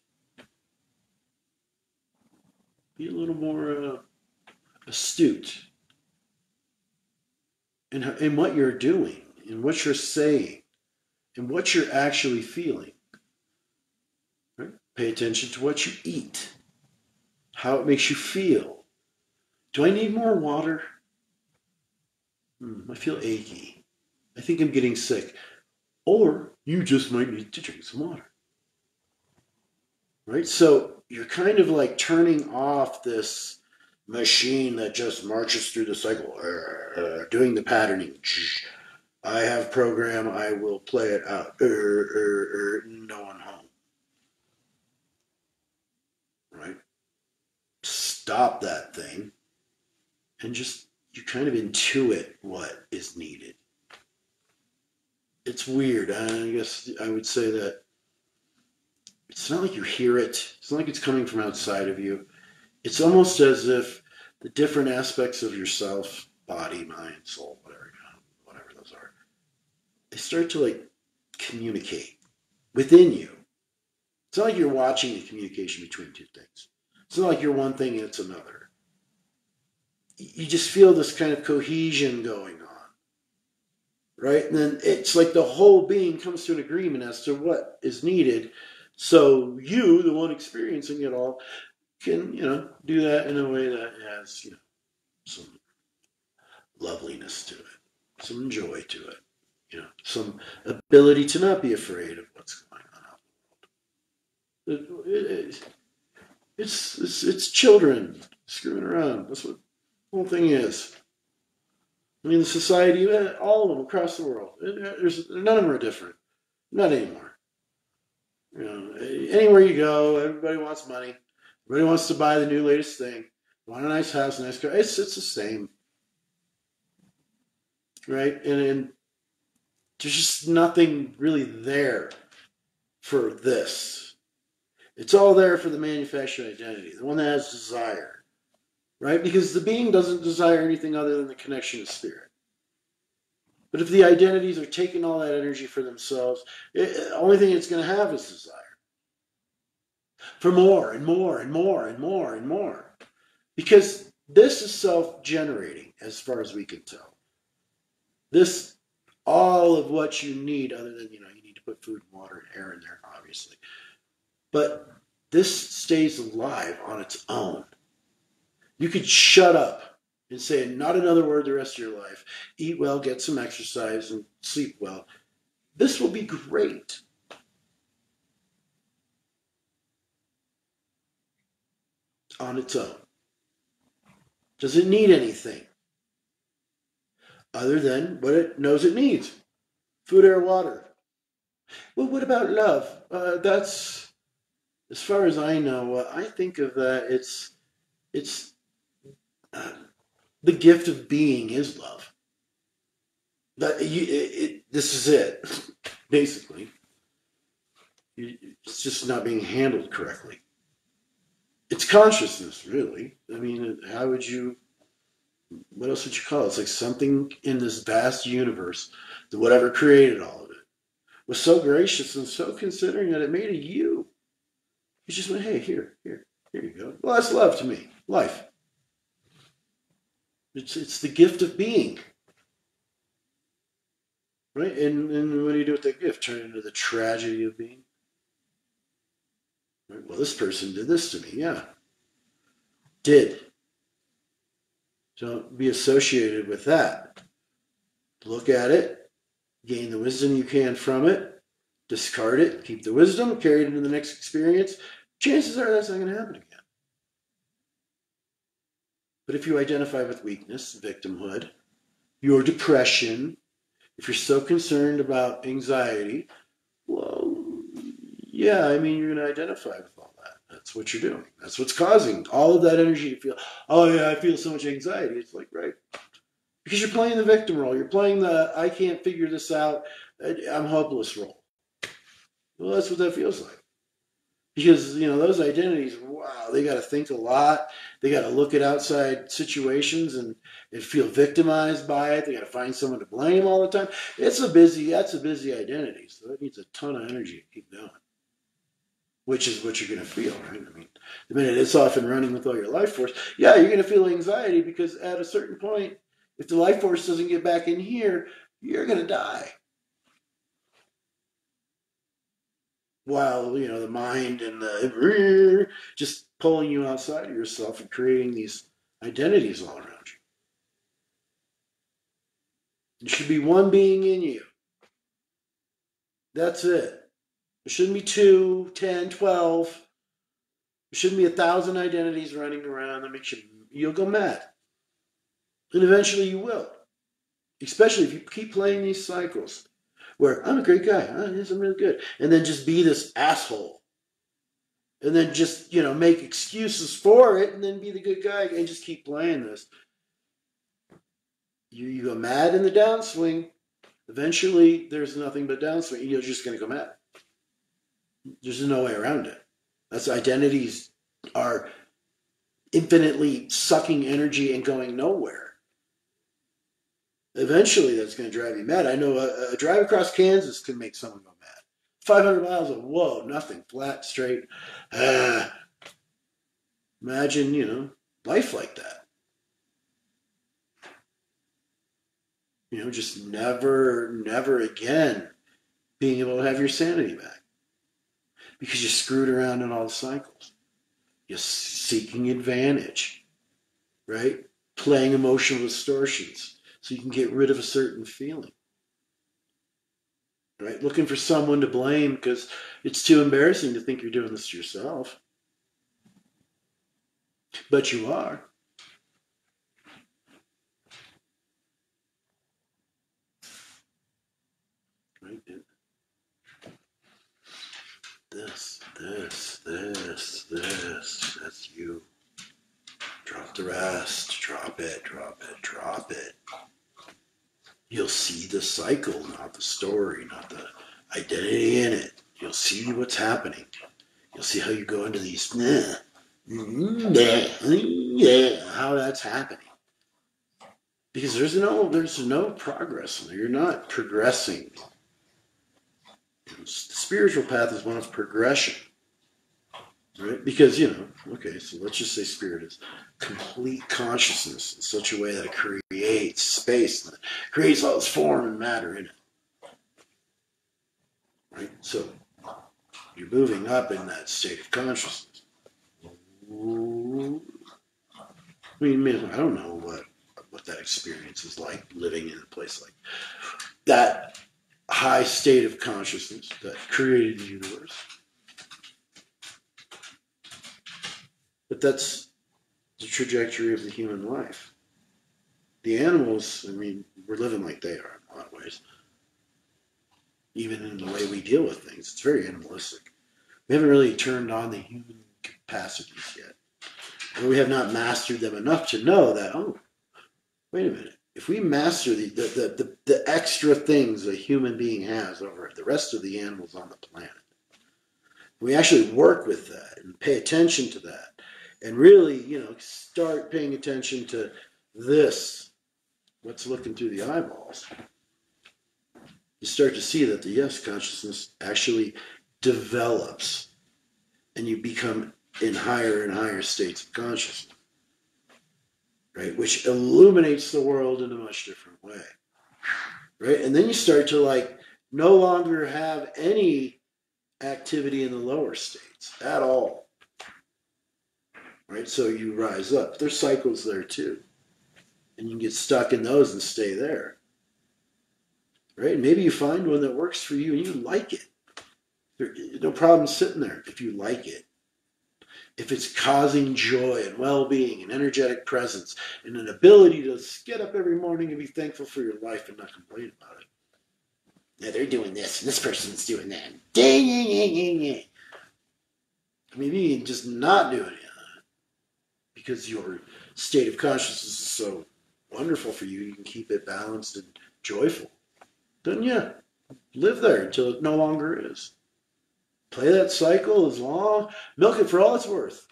Be a little more uh, astute in, in what you're doing, in what you're saying, in what you're actually feeling. Right? Pay attention to what you eat, how it makes you feel. Do I need more water? Hmm, I feel achy. I think I'm getting sick. Or you just might need to drink some water. Right? So you're kind of like turning off this machine that just marches through the cycle, uh, uh, doing the patterning. I have program, I will play it out. Uh, no one home. Right? Stop that thing and just, you kind of intuit what is needed. It's weird. I guess I would say that it's not like you hear it. It's not like it's coming from outside of you. It's almost as if the different aspects of yourself, body, mind, soul, whatever, whatever those are, they start to like communicate within you. It's not like you're watching the communication between two things. It's not like you're one thing and it's another. You just feel this kind of cohesion going. Right? And then it's like the whole being comes to an agreement as to what is needed. So you, the one experiencing it all, can, you know, do that in a way that has, you know, some loveliness to it, some joy to it, you know, some ability to not be afraid of what's going on out. It, it, it's, it's, it's children screwing around. That's what the whole thing is. I mean, the society, all of them across the world, eh, there's, none of them are different. Not anymore. You know, anywhere you go, everybody wants money. Everybody wants to buy the new latest thing. Want a nice house, a nice car. It's, it's the same. Right? And, and there's just nothing really there for this. It's all there for the manufactured identity, the one that has desire, right? Because the being doesn't desire anything other than the connection to spirit. But if the identities are taking all that energy for themselves, the only thing it's going to have is desire for more and more and more and more and more. Because this is self generating as far as we can tell. This, all of what you need, other than, you know, you need to put food and water and air in there, obviously. But this stays alive on its own. You could shut up and say not another word the rest of your life. Eat well, get some exercise, and sleep well. This will be great. On its own. Does it need anything other than what it knows it needs? Food, air, water. Well, what about love? Uh, that's as far as I know, uh, I think of that. It's it's the gift of being is love. That you, it, it, this is it, [laughs] basically. It's just not being handled correctly. It's consciousness, really. I mean, how would you? What else would you call it? It's like something in this vast universe that whatever created all of it was so gracious and so considering that it made a you he just went, hey, here, here, here you go. Well, that's love to me. Life. It's it's the gift of being. Right? And, and what do you do with that gift? Turn it into the tragedy of being? Right? Well, this person did this to me. Yeah. Did. Don't be associated with that. Look at it, gain the wisdom you can from it, discard it, keep the wisdom, carry it into the next experience, chances are that's not going to happen again. But if you identify with weakness, victimhood, your depression, if you're so concerned about anxiety, well, yeah, I mean, you're going to identify with all that. That's what you're doing. That's what's causing all of that energy You feel, oh, yeah, I feel so much anxiety. It's like, right. Because you're playing the victim role. You're playing the, I can't figure this out, I'm hopeless role. Well, that's what that feels like. Because, you know, those identities, wow, they got to think a lot. They got to look at outside situations and, and feel victimized by it. They got to find someone to blame all the time. It's a busy, that's a busy identity. So it needs a ton of energy to keep going, which is what you're going to feel, right? I mean, the minute it's off and running with all your life force, yeah, you're going to feel anxiety because at a certain point, if the life force doesn't get back in here, you're going to die. While you know the mind and the just pulling you outside of yourself and creating these identities all around you. There should be one being in you. That's it. There shouldn't be two, ten, twelve. There shouldn't be a thousand identities running around that makes you you'll go mad. And eventually you will. Especially if you keep playing these cycles where I'm a great guy, oh, I'm really good, and then just be this asshole, and then just you know make excuses for it, and then be the good guy, and just keep playing this. You you go mad in the downswing. Eventually, there's nothing but downswing. You're just going to go mad. There's no way around it. That's identities are infinitely sucking energy and going nowhere eventually that's going to drive you mad. I know a, a, drive across Kansas can make someone go mad. 500 miles of whoa, nothing, flat, straight. Ah. Imagine, you know, life like that. You know, just never, never again being able to have your sanity back because you screwed around in all the cycles. You're seeking advantage, right? Playing emotional distortions so you can get rid of a certain feeling right? Looking for someone to blame because it's too embarrassing to think you're doing this to yourself. But you are. Right? This, this, this, this, that's you. Drop the rest, drop it, drop it, drop it you'll see the cycle, not the story, not the identity in it. You'll see what's happening. You'll see how you go into these, nah, yeah, how that's happening. Because there's no, there's no progress. You're not progressing. The spiritual path is one of progression right? Because, you know, okay, so let's just say spirit is complete consciousness in such a way that it creates space, and creates all this form and matter in it. Right? So you're moving up in that state of consciousness. I mean, man, I don't know what what that experience is like living in a place like that high state of consciousness that created the universe. But that's the trajectory of the human life. The animals, I mean, we're living like they are in a lot of ways. Even in the way we deal with things, it's very animalistic. We haven't really turned on the human capacities yet. Or we have not mastered them enough to know that, oh, wait a minute. If we master the, the, the, the, the extra things a human being has over the rest of the animals on the planet, we actually work with that and pay attention to that and really, you know, start paying attention to this, what's looking through the eyeballs, you start to see that the yes consciousness actually develops and you become in higher and higher states of consciousness, right? Which illuminates the world in a much different way, right? And then you start to like no longer have any activity in the lower states at all right? So you rise up. There's cycles there too. And you can get stuck in those and stay there. Right? Maybe you find one that works for you and you like it. There's no problem sitting there if you like it. If it's causing joy and well being and energetic presence and an ability to get up every morning and be thankful for your life and not complain about it. Yeah, they're doing this and this person's doing that. Ding ding ding. Maybe you can just not doing it because your state of consciousness is so wonderful for you, you can keep it balanced and joyful. Then, yeah, live there until it no longer is. Play that cycle as long, milk it for all it's worth.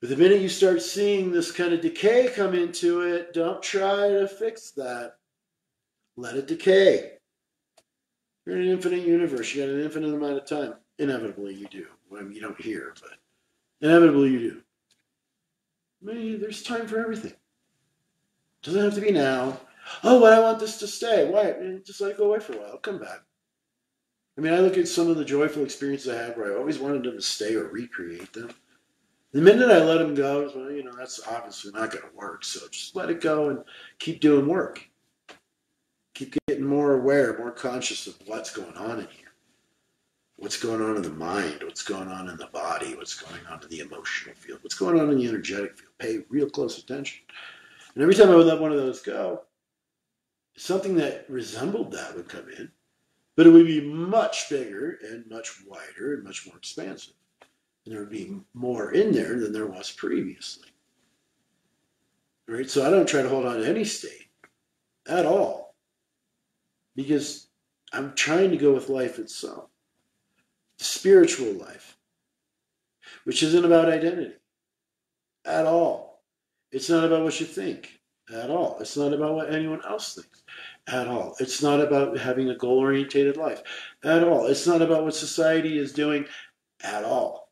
But the minute you start seeing this kind of decay come into it, don't try to fix that. Let it decay. You're in an infinite universe. You got an infinite amount of time. Inevitably, you do. I mean, you don't hear, but inevitably, you do. Maybe there's time for everything. Doesn't have to be now. Oh, but I want this to stay. Why? just let it go away for a while. come back. I mean, I look at some of the joyful experiences I have where I always wanted them to stay or recreate them. The minute I let them go, well, you know, that's obviously not going to work. So just let it go and keep doing work. Keep getting more aware, more conscious of what's going on in here what's going on in the mind, what's going on in the body, what's going on in the emotional field, what's going on in the energetic field. Pay real close attention. And every time I would let one of those go, something that resembled that would come in, but it would be much bigger and much wider and much more expansive. And there would be more in there than there was previously. Right? So I don't try to hold on to any state at all because I'm trying to go with life itself spiritual life, which isn't about identity at all. It's not about what you think at all. It's not about what anyone else thinks at all. It's not about having a goal orientated life at all. It's not about what society is doing at all.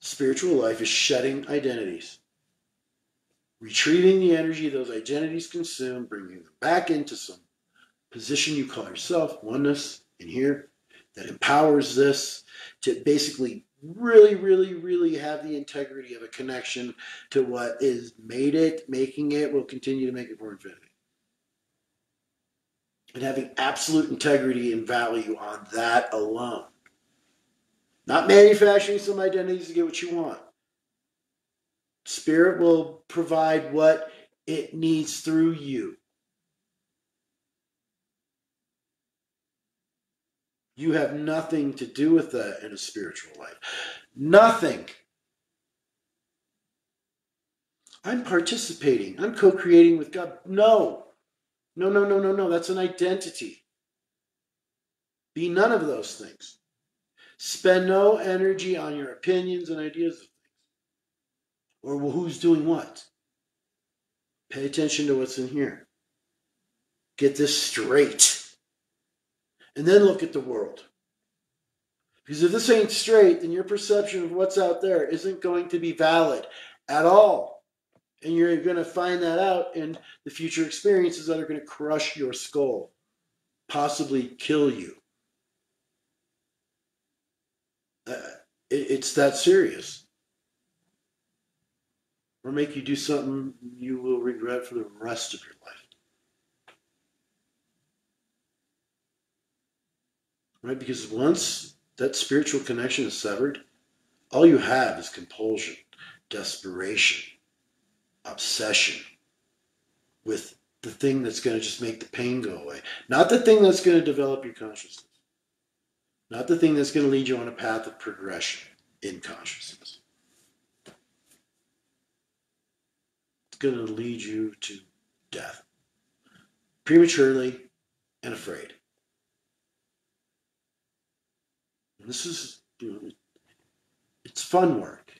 spiritual life is shedding identities, retrieving the energy those identities consume, bringing them back into some position you call yourself, oneness in here, that empowers this to basically really, really, really have the integrity of a connection to what is made it, making it, will continue to make it for infinity. And having absolute integrity and value on that alone. Not manufacturing some identities to get what you want. Spirit will provide what it needs through you. You have nothing to do with that in a spiritual life. Nothing. I'm participating. I'm co creating with God. No. No, no, no, no, no. That's an identity. Be none of those things. Spend no energy on your opinions and ideas of things. Or well, who's doing what? Pay attention to what's in here. Get this straight and then look at the world. Because if this ain't straight, then your perception of what's out there isn't going to be valid at all. And you're going to find that out in the future experiences that are going to crush your skull, possibly kill you. Uh, it, it's that serious. Or make you do something you will regret for the rest of your life. Right? Because once that spiritual connection is severed, all you have is compulsion, desperation, obsession with the thing that's going to just make the pain go away. Not the thing that's going to develop your consciousness. Not the thing that's going to lead you on a path of progression in consciousness. It's going to lead you to death prematurely and afraid. This is, you know, it's fun work.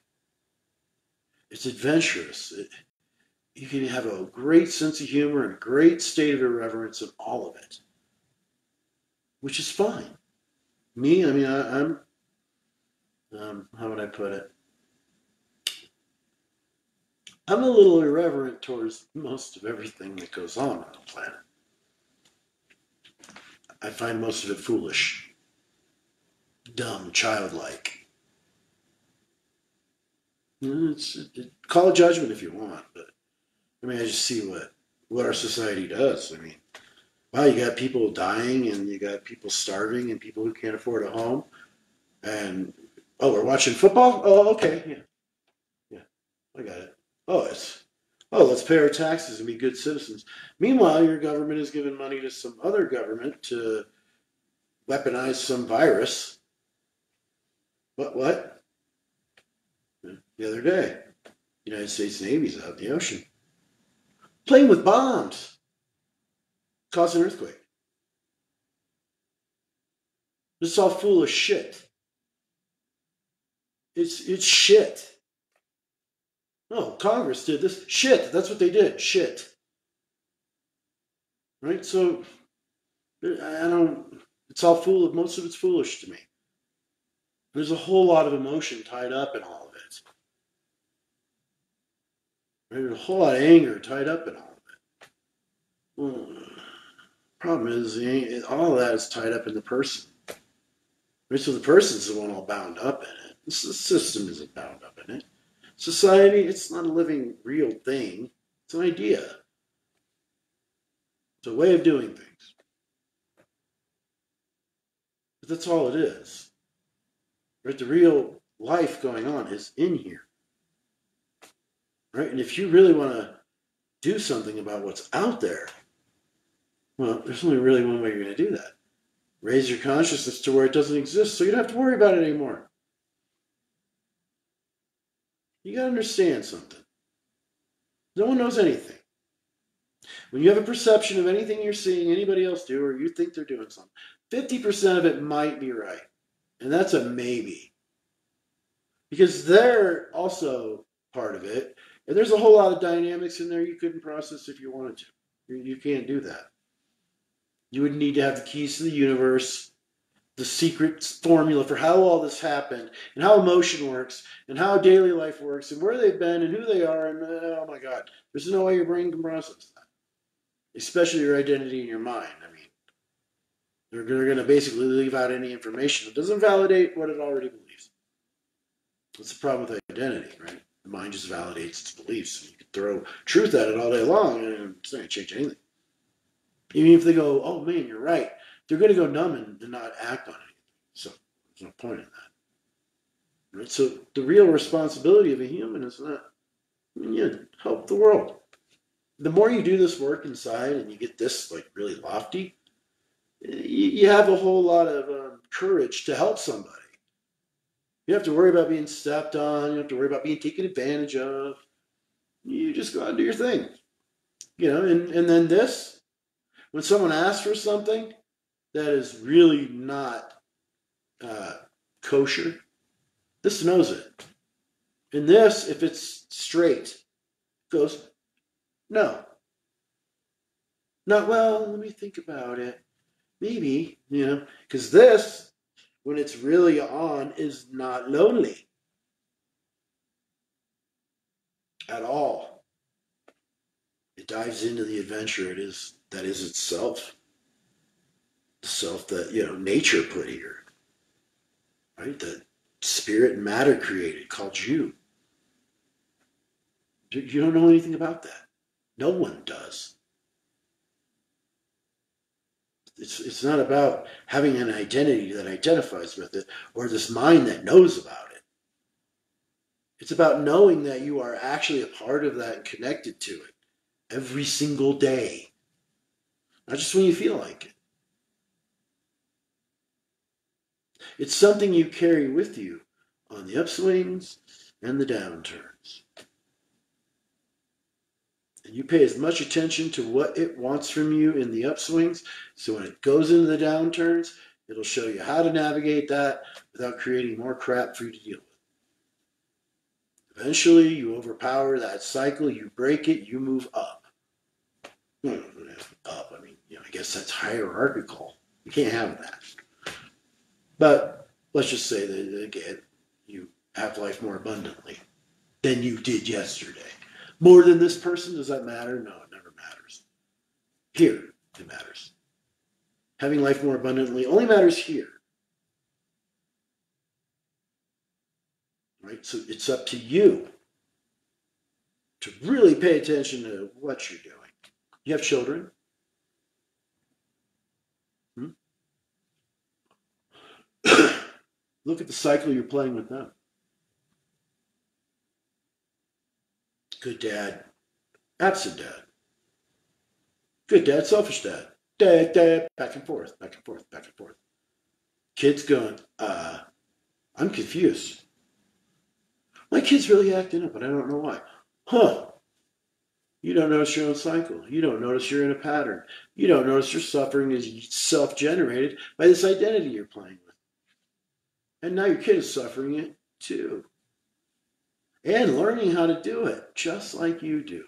It's adventurous. It, you can have a great sense of humor and a great state of irreverence in all of it, which is fine. Me, I mean, I, am um, how would I put it? I'm a little irreverent towards most of everything that goes on on the planet. I find most of it foolish dumb, childlike. It's, it, call a judgment if you want, but I mean, I just see what what our society does. I mean, wow, you got people dying, and you got people starving, and people who can't afford a home, and oh, we're watching football. Oh, okay, yeah, yeah, I got it. Oh, it's oh, let's pay our taxes and be good citizens. Meanwhile, your government is giving money to some other government to weaponize some virus what? What? The other day, United States Navy's out in the ocean playing with bombs, cause an earthquake. This is all foolish shit. It's it's shit. No, Congress did this. Shit. That's what they did. Shit. Right? So I don't. It's all fool. Most of it's foolish to me. There's a whole lot of emotion tied up in all of it. There's a whole lot of anger tied up in all of it. Well, problem is, all of that is tied up in the person. Right? So the person's the one all bound up in it. The system isn't bound up in it. Society, it's not a living, real thing. It's an idea. It's a way of doing things. But that's all it is. Right? The real life going on is in here. Right? And if you really want to do something about what's out there, well, there's only really one way you're going to do that. Raise your consciousness to where it doesn't exist so you don't have to worry about it anymore. You got to understand something. No one knows anything. When you have a perception of anything you're seeing anybody else do or you think they're doing something, 50% of it might be right. And that's a maybe. Because they're also part of it. And there's a whole lot of dynamics in there you couldn't process if you wanted to. You, can't do that. You would need to have the keys to the universe the secret formula for how all this happened and how emotion works and how daily life works and where they've been and who they are and uh, oh my god there's no way your brain can process that especially your identity and your mind i mean they're, they're going to basically leave out any information that doesn't validate what it already believes that's the problem with identity right the mind just validates its beliefs you can throw truth at it all day long and it's not going to change anything even if they go oh man you're right they're going to go numb and, and not act on it. So there's no point in that. Right? So the real responsibility of a human is not, I mean, yeah, help the world. The more you do this work inside and you get this like really lofty, you, have a whole lot of um, courage to help somebody. You have to worry about being stepped on. You have to worry about being taken advantage of. You just go out and do your thing. You know, and, and then this, when someone asks for something, that is really not uh, kosher, this knows it. And this, if it's straight, goes, no. Not, well, let me think about it. Maybe, you know, because this, when it's really on, is not lonely. At all. It dives into the adventure. It is that is itself. The self that you know nature put here. Right? That spirit and matter created called you you don't know anything about that. No one does it's, it's not about having an identity that identifies with it or this mind that knows about it. It's about knowing that you are actually a part of that and connected to it every single day. Not just when you feel like it. It's something you carry with you on the upswings and the downturns. And you pay as much attention to what it wants from you in the upswings, so when it goes into the downturns, it'll show you how to navigate that without creating more crap for you to deal with. Eventually, you overpower that cycle, you break it, you move up. Up, I mean, you know, I guess that's hierarchical. You can't have that. But let's just say that again, you have life more abundantly than you did yesterday. More than this person, does that matter? No, it never matters. Here, it matters. Having life more abundantly only matters here. Right? So it's up to you to really pay attention to what you're doing. You have children. Hmm? [coughs] Look at the cycle you're playing with them. Good dad, absent dad. Good dad, selfish dad. Dad, dad, back and forth, back and forth, back and forth. Kids going, uh, I'm confused. My kid's really acting up, but I don't know why. Huh. You don't notice your own cycle. You don't notice you're in a pattern. You don't notice your suffering is self generated by this identity you're playing with. And now your kid is suffering it too. And learning how to do it just like you do.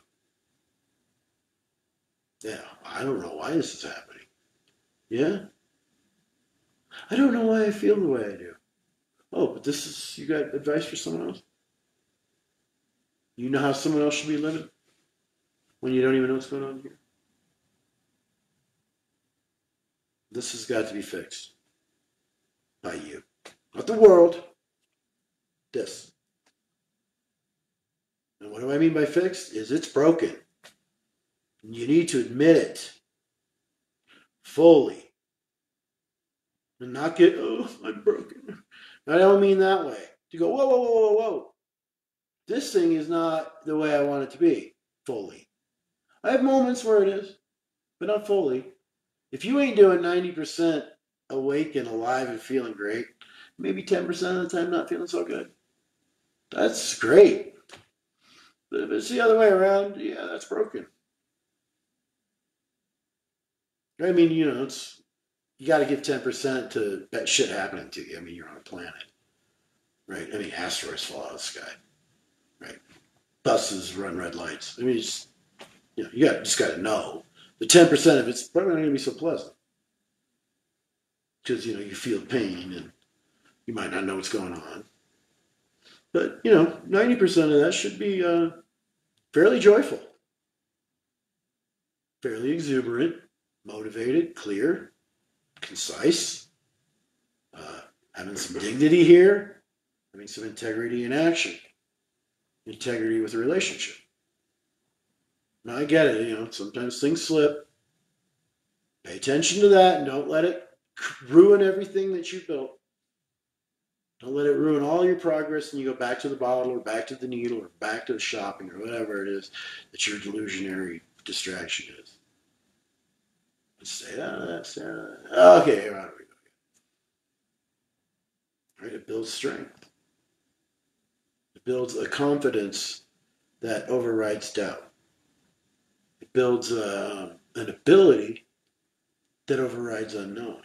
Yeah, I don't know why this is happening. Yeah? I don't know why I feel the way I do. Oh, but this is, you got advice for someone else? You know how someone else should be living when you don't even know what's going on here? This has got to be fixed by you. Not the world. This. And what do I mean by fixed? Is it's broken. You need to admit it fully. And not get, oh, I'm broken. I don't mean that way. To go, whoa, whoa, whoa, whoa, whoa. This thing is not the way I want it to be fully. I have moments where it is, but not fully. If you ain't doing 90% awake and alive and feeling great, maybe 10% of the time not feeling so good. That's great. But if it's the other way around, yeah, that's broken. I mean, you know, it's you got to give 10% to that shit happening to you. I mean, you're on a planet, right? I mean, asteroids fall out of the sky, right? Buses run red lights. I mean, you know, you got just got to know the 10% of it's probably not going to be so pleasant. because you know you feel pain and you might not know what's going on. But you know, ninety percent of that should be uh, fairly joyful, fairly exuberant, motivated, clear, concise, uh, having some dignity here, having some integrity in action, integrity with a relationship. Now I get it, you know, sometimes things slip. Pay attention to that and don't let it ruin everything that you built. Don't let it ruin all your progress and you go back to the bottle or back to the needle or back to the shopping or whatever it is that your delusionary distraction is. Let's say that. That's uh, okay. Here, we go. Right? It builds strength. It builds a confidence that overrides doubt. It builds uh, an ability that overrides unknowing.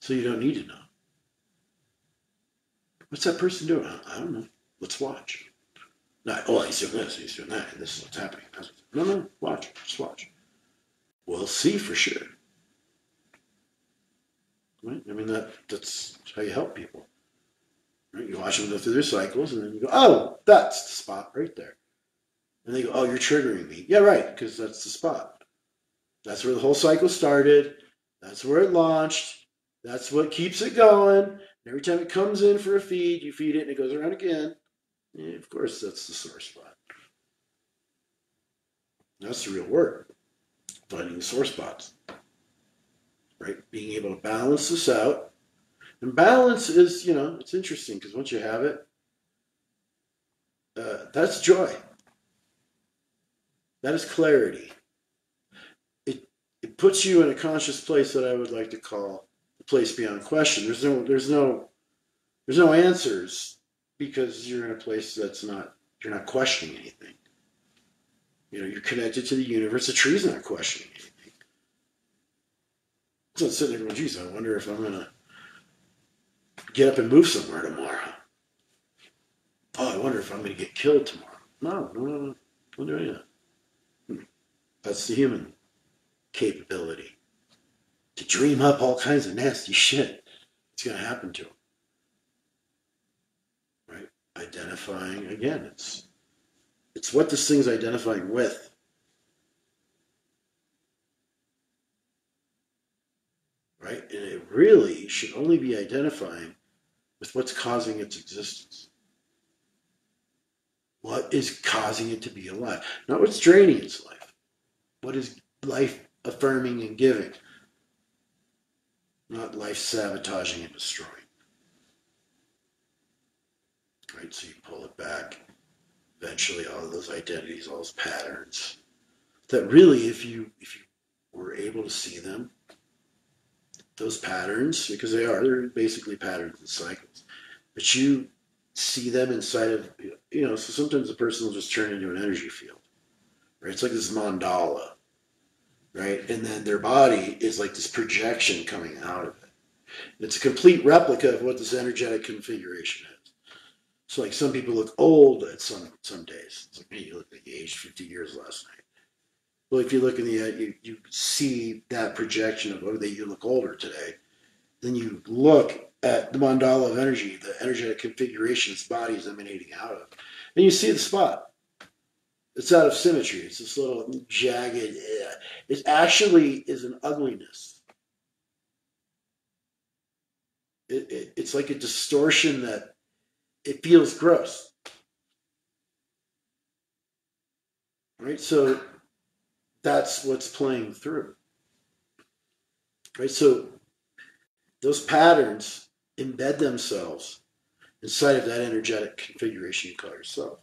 So you don't need to know. What's that person doing? I don't know. Let's watch. Not, oh, he's doing this, he's doing that, and this is what's happening. No, no, watch, just watch. We'll see for sure. Right? I mean, that that's how you help people. Right? You watch them go through their cycles, and then you go, oh, that's the spot right there. And they go, oh, you're triggering me. Yeah, right, because that's the spot. That's where the whole cycle started. That's where it launched. That's what keeps it going. Every time it comes in for a feed, you feed it and it goes around again. Of course, that's the sore spot. That's the real work. Finding the sore spots. Right? Being able to balance this out. And balance is, you know, it's interesting because once you have it, uh, that's joy. That is clarity. It, it puts you in a conscious place that I would like to call place beyond question. There's no there's no there's no answers because you're in a place that's not you're not questioning anything. You know, you're connected to the universe. The tree's not questioning anything. It's not sitting there going, geez, I wonder if I'm gonna get up and move somewhere tomorrow. Oh, I wonder if I'm gonna get killed tomorrow. No, no, no, no. Don't do that. That's the human capability to dream up all kinds of nasty shit. It's going to happen to them. Right? Identifying, again, it's, it's what this thing's identifying with. Right? And it really should only be identifying with what's causing its existence. What is causing it to be alive? Not what's draining its life. What is life affirming and giving? Not life sabotaging and destroying. Right, so you pull it back. Eventually, all those identities, all those patterns, that really, if you if you were able to see them, those patterns, because they are, they're basically patterns and cycles, but you see them inside of you know. So sometimes a person will just turn into an energy field, right? It's like this mandala right? And then their body is like this projection coming out of it. It's a complete replica of what this energetic configuration is. So, like some people look old at some some days. It's like me, you look like you aged 50 years last night. Well, if you look in the uh, you you see that projection of oh, that you look older today. Then you look at the mandala of energy, the energetic configuration this body is emanating out of, and you see the spot. It's out of symmetry. It's this little jagged. Eh, it actually is an ugliness. It, it, it's like a distortion that it feels gross. Right? So that's what's playing through. Right? So those patterns embed themselves inside of that energetic configuration you call yourself.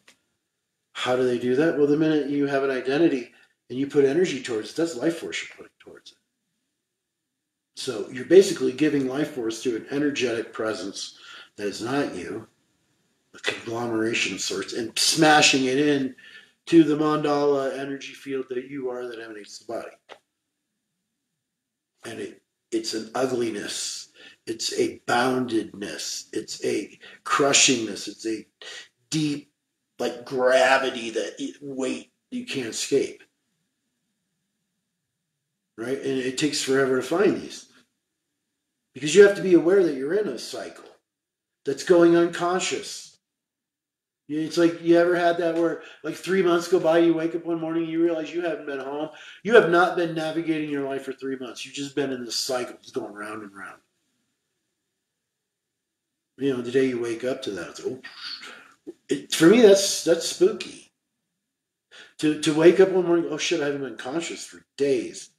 How do they do that? Well, the minute you have an identity and you put energy towards it, that's life force you're putting towards it. So you're basically giving life force to an energetic presence that is not you, a conglomeration of sorts, and smashing it in to the mandala energy field that you are that emanates the body. And it, it's an ugliness. It's a boundedness. It's a crushingness. It's a deep like gravity that weight you can't escape. Right? And it takes forever to find these. Because you have to be aware that you're in a cycle that's going unconscious. It's like you ever had that where like three months go by, you wake up one morning, you realize you haven't been home. You have not been navigating your life for three months. You've just been in this cycle, it's going round and round. You know, the day you wake up to that, it's, oh, for me, that's that's spooky. To to wake up one morning, oh shit, I haven't been conscious for days.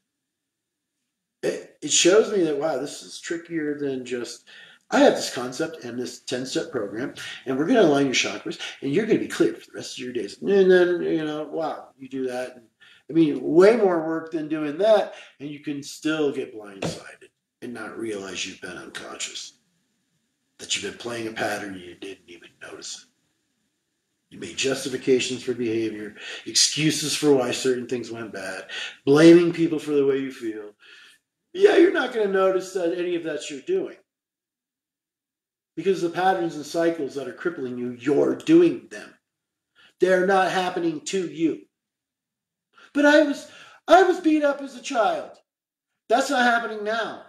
It, it shows me that wow, this is trickier than just I have this concept and this 10 step program, and we're going to align your chakras, and you're going to be clear for the rest of your days. And then, you know, wow, you do that. And, I mean, way more work than doing that, and you can still get blindsided and not realize you've been unconscious, that you've been playing a pattern you didn't even notice it. You made justifications for behavior, excuses for why certain things went bad, blaming people for the way you feel. Yeah, you're not going to notice that any of that you're doing because the patterns and cycles that are crippling you, you're doing them. They're not happening to you. But I was I was beat up as a child. That's not happening now.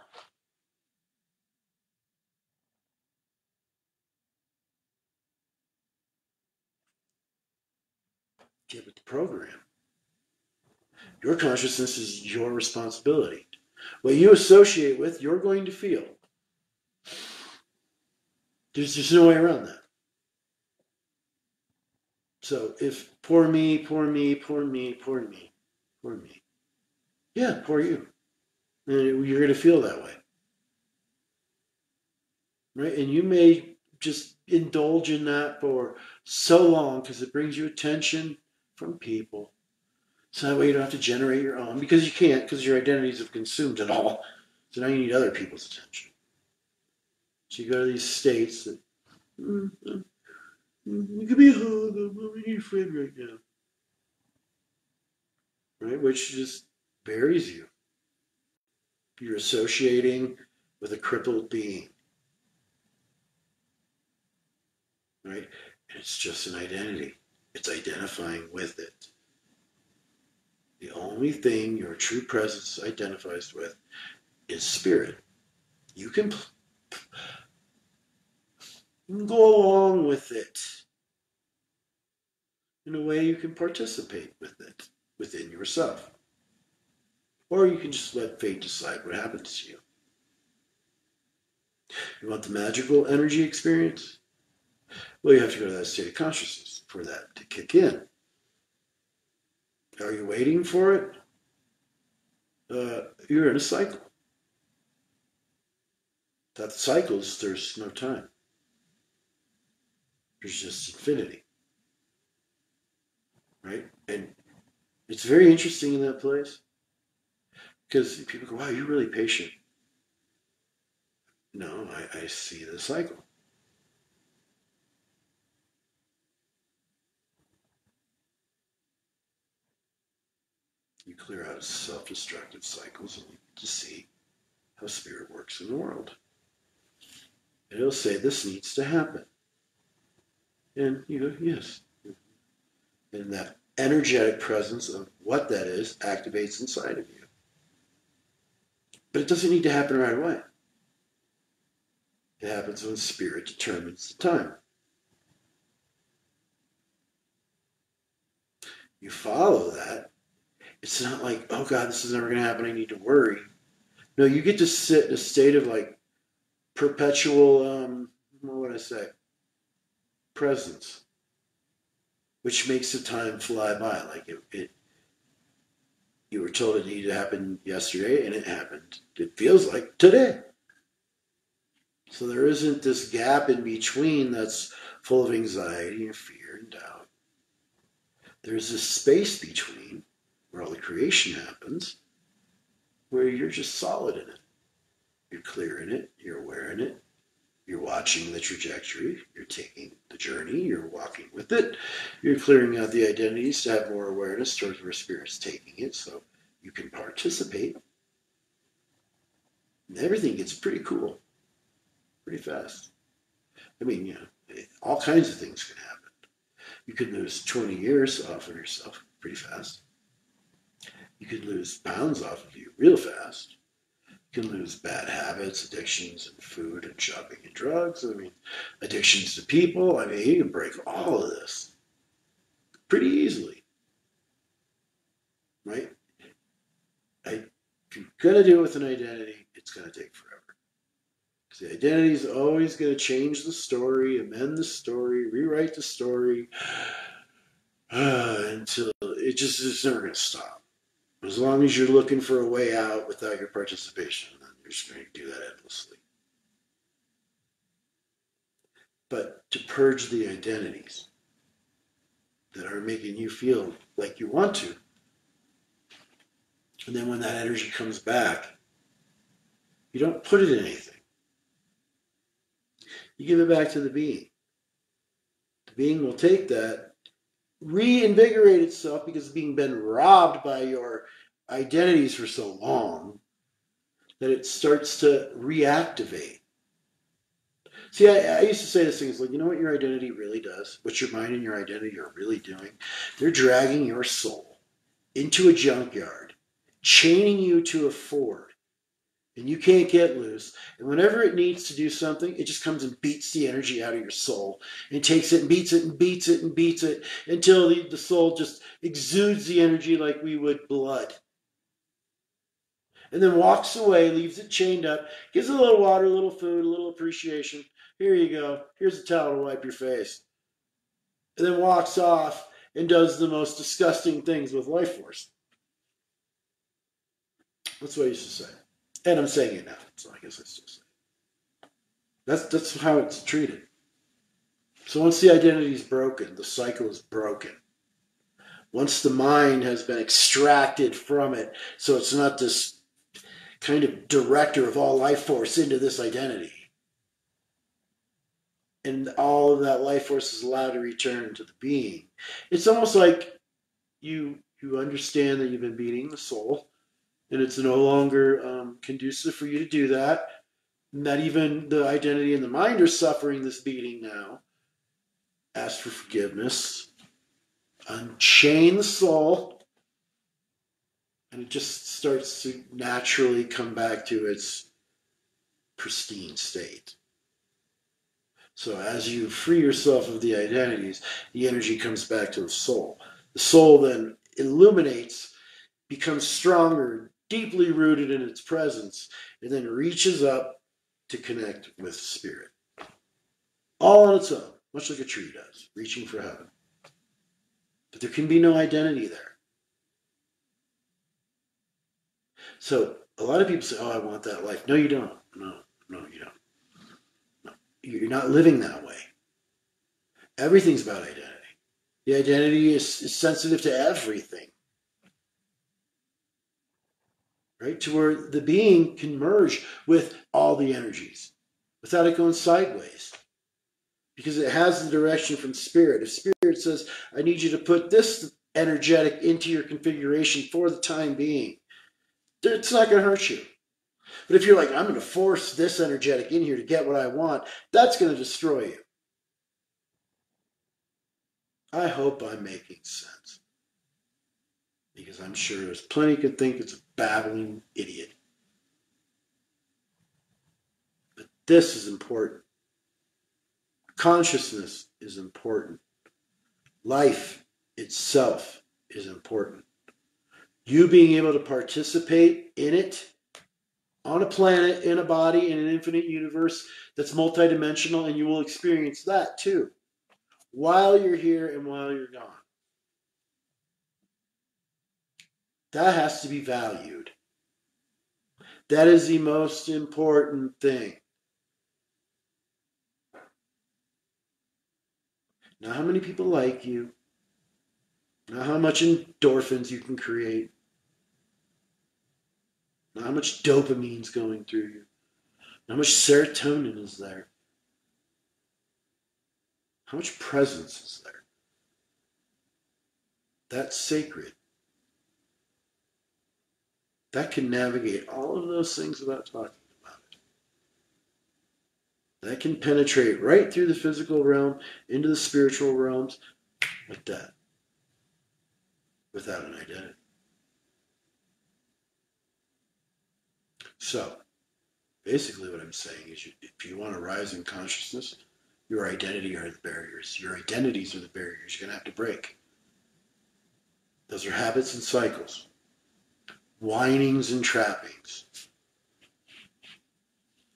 Get with the program. Your consciousness is your responsibility. What you associate with, you're going to feel. There's just no way around that. So if poor me, poor me, poor me, poor me, poor me. Yeah, poor you. And you're going to feel that way. Right? And you may just indulge in that for so long because it brings you attention from people. So that way you don't have to generate your own because you can't because your identities have consumed it all. So now you need other people's attention. So you go to these states that mm, mm, mm, it could be hard, I'm really need a friend right now. Right? Which just buries you. You're associating with a crippled being. Right? And it's just an identity. It's identifying with it. The only thing your true presence identifies with is spirit. You can go along with it. In a way, you can participate with it within yourself. Or you can just let fate decide what happens to you. You want the magical energy experience? Well, you have to go to that state of consciousness for that to kick in. Are you waiting for it? Uh, you're in a cycle. That cycles, there's no time. There's just infinity. Right? And it's very interesting in that place because people go, wow, you're really patient. No, I, I see the cycle. You clear out self destructive cycles and you just see how spirit works in the world. And it'll say this needs to happen. And you go, yes. And that energetic presence of what that is activates inside of you. But it doesn't need to happen right away. It happens when spirit determines the time. You follow that. It's not like, oh God, this is never going to happen. I need to worry. No, you get to sit in a state of like perpetual, um, what would I say? presence, which makes the time fly by. Like it, it you were told it needed to happen yesterday, and it happened. It feels like today. So there isn't this gap in between that's full of anxiety and fear and doubt. There's this space between where all the creation happens, where you're just solid in it. You're clear in it, you're aware in it, you're watching the trajectory, you're taking the journey, you're walking with it, you're clearing out the identities to have more awareness towards where spirit's taking it so you can participate. And everything gets pretty cool pretty fast. I mean, you know, all kinds of things can happen. You could lose 20 years off of yourself pretty fast. You could lose pounds off of you real fast. You can lose bad habits, addictions, and food and shopping and drugs. I mean, addictions to people. I mean, you can break all of this pretty easily. Right? I, if you're going to do it with an identity, it's going to take forever. Because the identity is always going to change the story, amend the story, rewrite the story uh, [sighs] until it just is never going to stop. As long as you're looking for a way out without your participation, then you're just going to do that endlessly. But to purge the identities that are making you feel like you want to, and then when that energy comes back, you don't put it in anything. You give it back to the being. The being will take that, reinvigorate itself because it's being been robbed by your identities for so long that it starts to reactivate. See, I, I, used to say this thing, it's like, you know what your identity really does? What your mind and your identity are really doing? They're dragging your soul into a junkyard, chaining you to a Ford, and you can't get loose. And whenever it needs to do something, it just comes and beats the energy out of your soul and takes it and beats it and beats it and beats it until the, the soul just exudes the energy like we would blood. And then walks away, leaves it chained up, gives it a little water, a little food, a little appreciation. Here you go. Here's a towel to wipe your face. And then walks off and does the most disgusting things with life force. That's what I used to say. And I'm saying it now, so I guess it's just that's that's how it's treated. So once the identity is broken, the cycle is broken. Once the mind has been extracted from it, so it's not this kind of director of all life force into this identity. And all of that life force is allowed to return to the being. It's almost like you you understand that you've been beating the soul and it's no longer um, conducive for you to do that. Not even the identity and the mind are suffering this beating now. Ask for forgiveness, unchain the soul, and it just starts to naturally come back to its pristine state. So as you free yourself of the identities, the energy comes back to the soul. The soul then illuminates, becomes stronger, deeply rooted in its presence, and then reaches up to connect with spirit. All on its own, much like a tree does, reaching for heaven. But there can be no identity there. So a lot of people say, Oh, I want that life. No, you don't. No, no, you don't. No. You're not living that way. Everything's about identity. The identity is, is sensitive to everything right? To where the being can merge with all the energies without it going sideways. Because it has the direction from spirit. If spirit says, I need you to put this energetic into your configuration for the time being, it's not going to hurt you. But if you're like, I'm going to force this energetic in here to get what I want, that's going to destroy you. I hope I'm making sense because I'm sure there's plenty could think it's a babbling idiot. But this is important. Consciousness is important. Life itself is important. You being able to participate in it on a planet, in a body, in an infinite universe that's multidimensional, and you will experience that too while you're here and while you're gone. That has to be valued. That is the most important thing. Not how many people like you, not how much endorphins you can create, not how much dopamine's going through you, how much serotonin is there, how much presence is there. That's sacred that can navigate all of those things without talking about it. That can penetrate right through the physical realm into the spiritual realms like that without an identity. So, basically what I'm saying is you, if you want to rise in consciousness, your identity are the barriers. Your identities are the barriers you're going to have to break. Those are habits and cycles, whinings and trappings,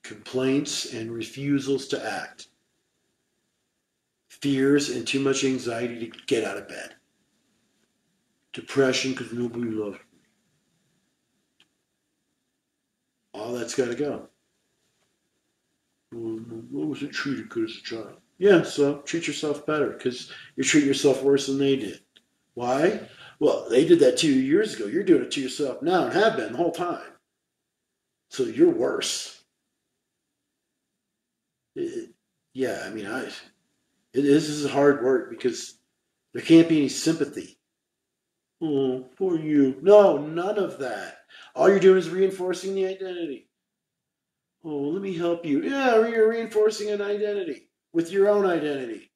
complaints and refusals to act, fears and too much anxiety to get out of bed, depression because nobody loves me. All that's got to go. Well, I wasn't treated good as a child. Yeah, so treat yourself better because you treat yourself worse than they did. Why? Well, they did that to you years ago. You're doing it to yourself now and have been the whole time. So you're worse. It, yeah, I mean, I. It is, this is hard work because there can't be any sympathy. Mm, oh, poor you. No, none of that. All you're doing is reinforcing the identity. Oh, let me help you. Yeah, you're reinforcing an identity with your own identity.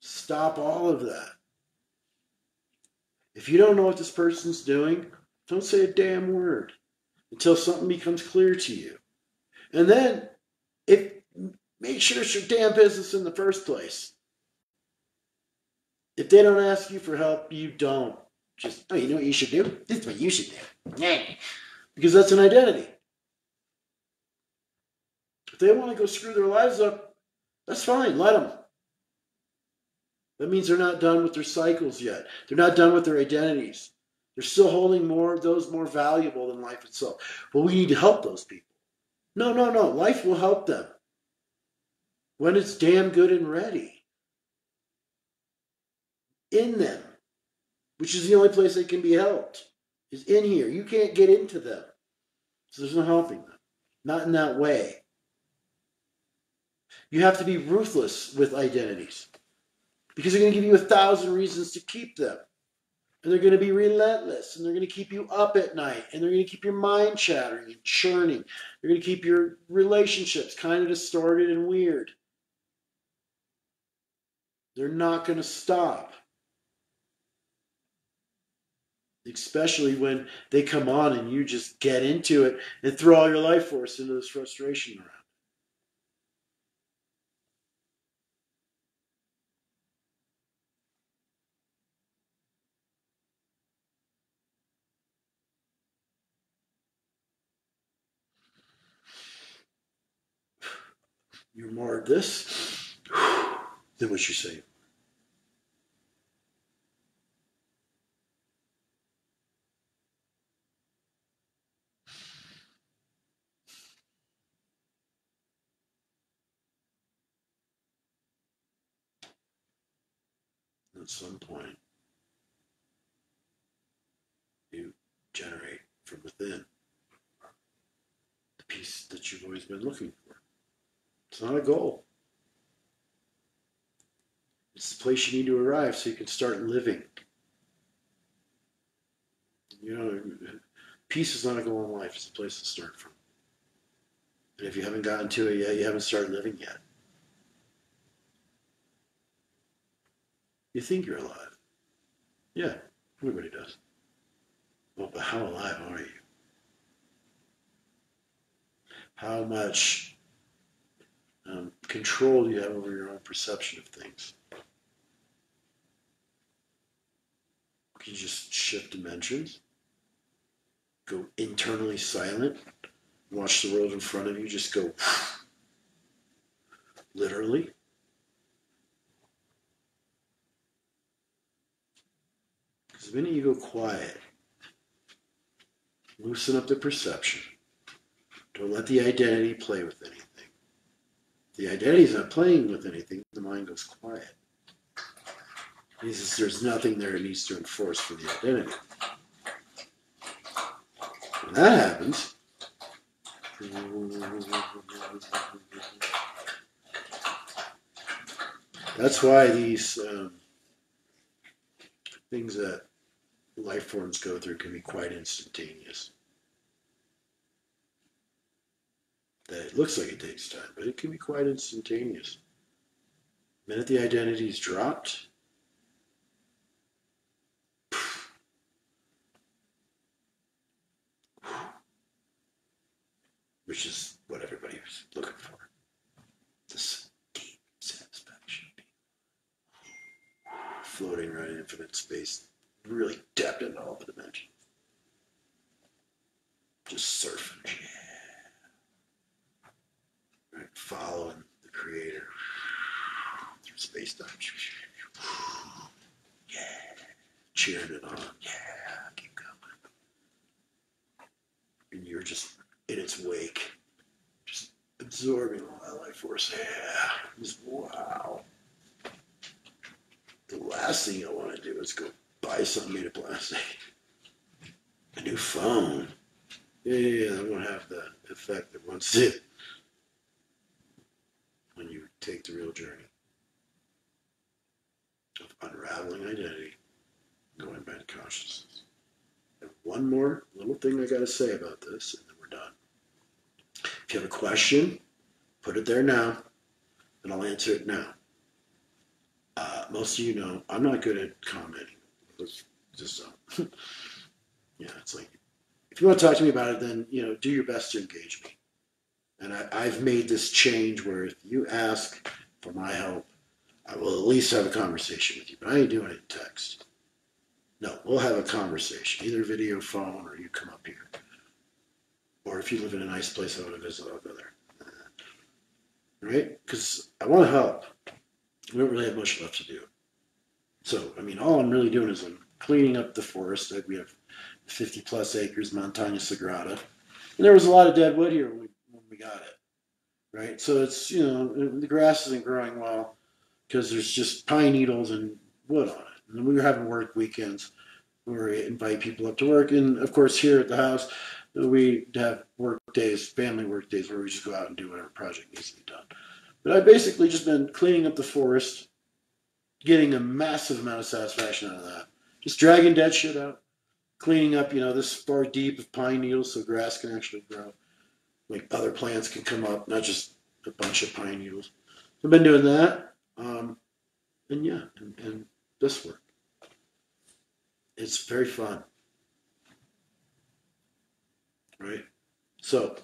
Stop all of that. If you don't know what this person's doing, don't say a damn word until something becomes clear to you. And then, if make sure it's your damn business in the first place. If they don't ask you for help, you don't. Just, oh, you know what you should do? This is what you should do. Yeah. Because that's an identity. If they want to go screw their lives up, that's fine. Let them. That means they're not done with their cycles yet. They're not done with their identities. They're still holding more those more valuable than life itself. Well, we need to help those people. No, no, no. Life will help them when it's damn good and ready in them, which is the only place they can be helped, is in here. You can't get into them. So there's no helping them. Not in that way. You have to be ruthless with identities because they're going to give you a thousand reasons to keep them. And they're going to be relentless and they're going to keep you up at night and they're going to keep your mind chattering and churning. They're going to keep your relationships kind of distorted and weird. They're not going to stop. Especially when they come on and you just get into it and throw all your life force into this frustration around. You're more of this than what you say. Some point, you generate from within the peace that you've always been looking for. It's not a goal. It's the place you need to arrive so you can start living. You know, peace is not a goal in life, it's a place to start from. And if you haven't gotten to it yet, you haven't started living yet. You think you're alive. Yeah, everybody does. Well, but how alive are you? How much um, control do you have over your own perception of things. Can you just shift dimensions? Go internally silent? Watch the world in front of you just go literally? Because the minute you go quiet, loosen up the perception. Don't let the identity play with anything the identity is not playing with anything, the mind goes quiet. He says there's nothing there it needs to enforce for the identity. When that happens, that's why these um, things that life forms go through can be quite instantaneous. That it looks like it takes time, but it can be quite instantaneous. The minute the identity is dropped, which is what everybody was looking for. This deep satisfaction, floating around in infinite space really tapped into all the dimensions. Just surfing. Right, following the creator through space time. Yeah. Cheering it on. Yeah, keep going. And you're just in its wake, just absorbing all that life force. Yeah. Just wow. The last thing I want to do is go buy something made of plastic. A new phone. Yeah, yeah, yeah, that won't have the effect that once [laughs] did when you take the real journey of unraveling identity, going back to consciousness. And one more little thing I got to say about this, and then we're done. If you have a question, put it there now, and I'll answer it now. Uh, most of you know I'm not good at commenting. It's just uh, [laughs] yeah, it's like if you want to talk to me about it, then you know do your best to engage me. And I, I've made this change where if you ask for my help, I will at least have a conversation with you. But I ain't doing it in text. No, we'll have a conversation, either video, phone, or you come up here. Or if you live in a nice place, I want to visit, I'll go there. Right? Because I want to help. We don't really have much left to do. So, I mean, all I'm really doing is I'm cleaning up the forest. We have 50 plus acres, Montaña Sagrada. And there was a lot of dead wood here when we, when we got it. Right? So it's, you know, the grass isn't growing well because there's just pine needles and wood on it. And we were having work weekends where we invite people up to work. And of course, here at the house, we have work days, family work days, where we just go out and do whatever project needs to be done. But I've basically just been cleaning up the forest, getting a massive amount of satisfaction out of that. Just dragging dead shit out, cleaning up, you know, this far deep of pine needles so grass can actually grow. Like other plants can come up, not just a bunch of pine needles. I've been doing that. Um, and yeah, and, and this work. It's very fun. Right? So,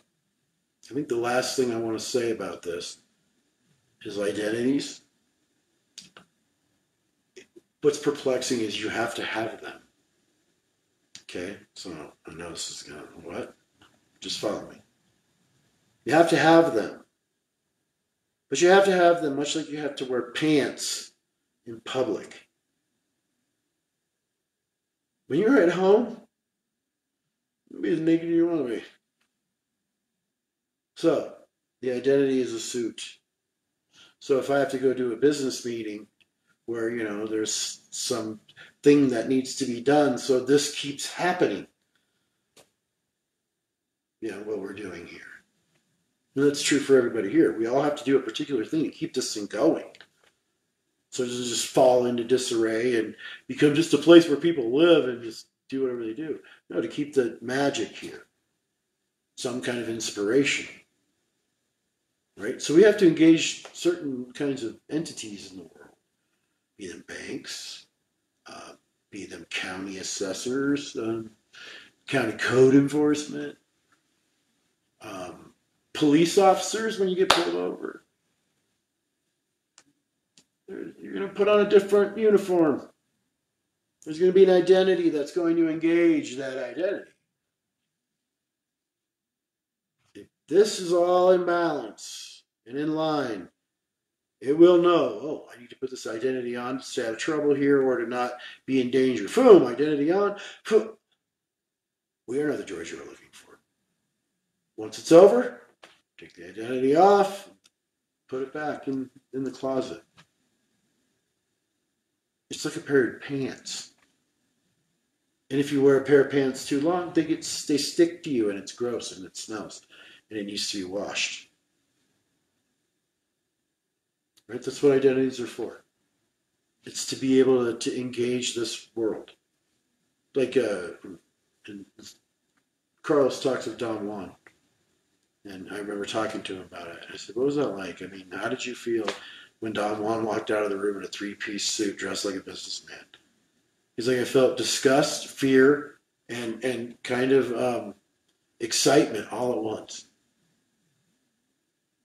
I think the last thing I want to say about this is identities. What's perplexing is you have to have them. Okay? So, I know this is going to, what? Just follow me. You have to have them. But you have to have them much like you have to wear pants in public. When you're at home, be as naked as you want to be. So, the identity is a suit. So if I have to go do a business meeting where, you know, there's some thing that needs to be done, so this keeps happening. You know, what we're doing here. And that's true for everybody here. We all have to do a particular thing to keep this thing going. So it just fall into disarray and become just a place where people live and just do whatever they do? No, to keep the magic here, some kind of inspiration. Right? So we have to engage certain kinds of entities in the world, be them banks, uh, be them county assessors, um, county code enforcement, um, police officers when you get pulled over you're going to put on a different uniform. There's going to be an identity that's going to engage that identity. If this is all in balance and in line, it will know, oh, I need to put this identity on to stay out of trouble here or to not be in danger. Boom, identity on. Boom. We are not the George you're looking for. Once it's over, take the identity off, put it back in, in the closet. It's like a pair of pants. And if you wear a pair of pants too long, they get they stick to you and it's gross and it smells and it needs to be washed. Right? That's what identities are for. It's to be able to, to engage this world. Like uh, Carlos talks of Don Juan. And I remember talking to him about it. I said, What was that like? I mean, how did you feel when Don Juan walked out of the room in a three piece suit dressed like a businessman. He's like, I felt disgust, fear, and, and kind of um, excitement all at once.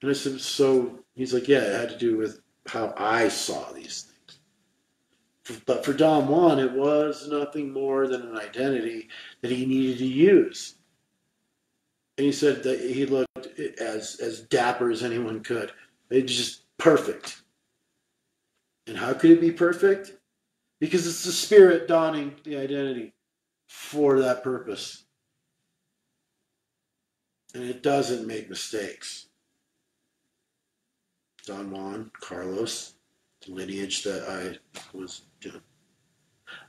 And I said, So he's like, Yeah, it had to do with how I saw these things. But for Don Juan, it was nothing more than an identity that he needed to use. And he said that he looked as as dapper as anyone could. It's just perfect. And how could it be perfect? Because it's the spirit donning the identity for that purpose. And it doesn't make mistakes. Don Juan, Carlos, the lineage that I was, you know,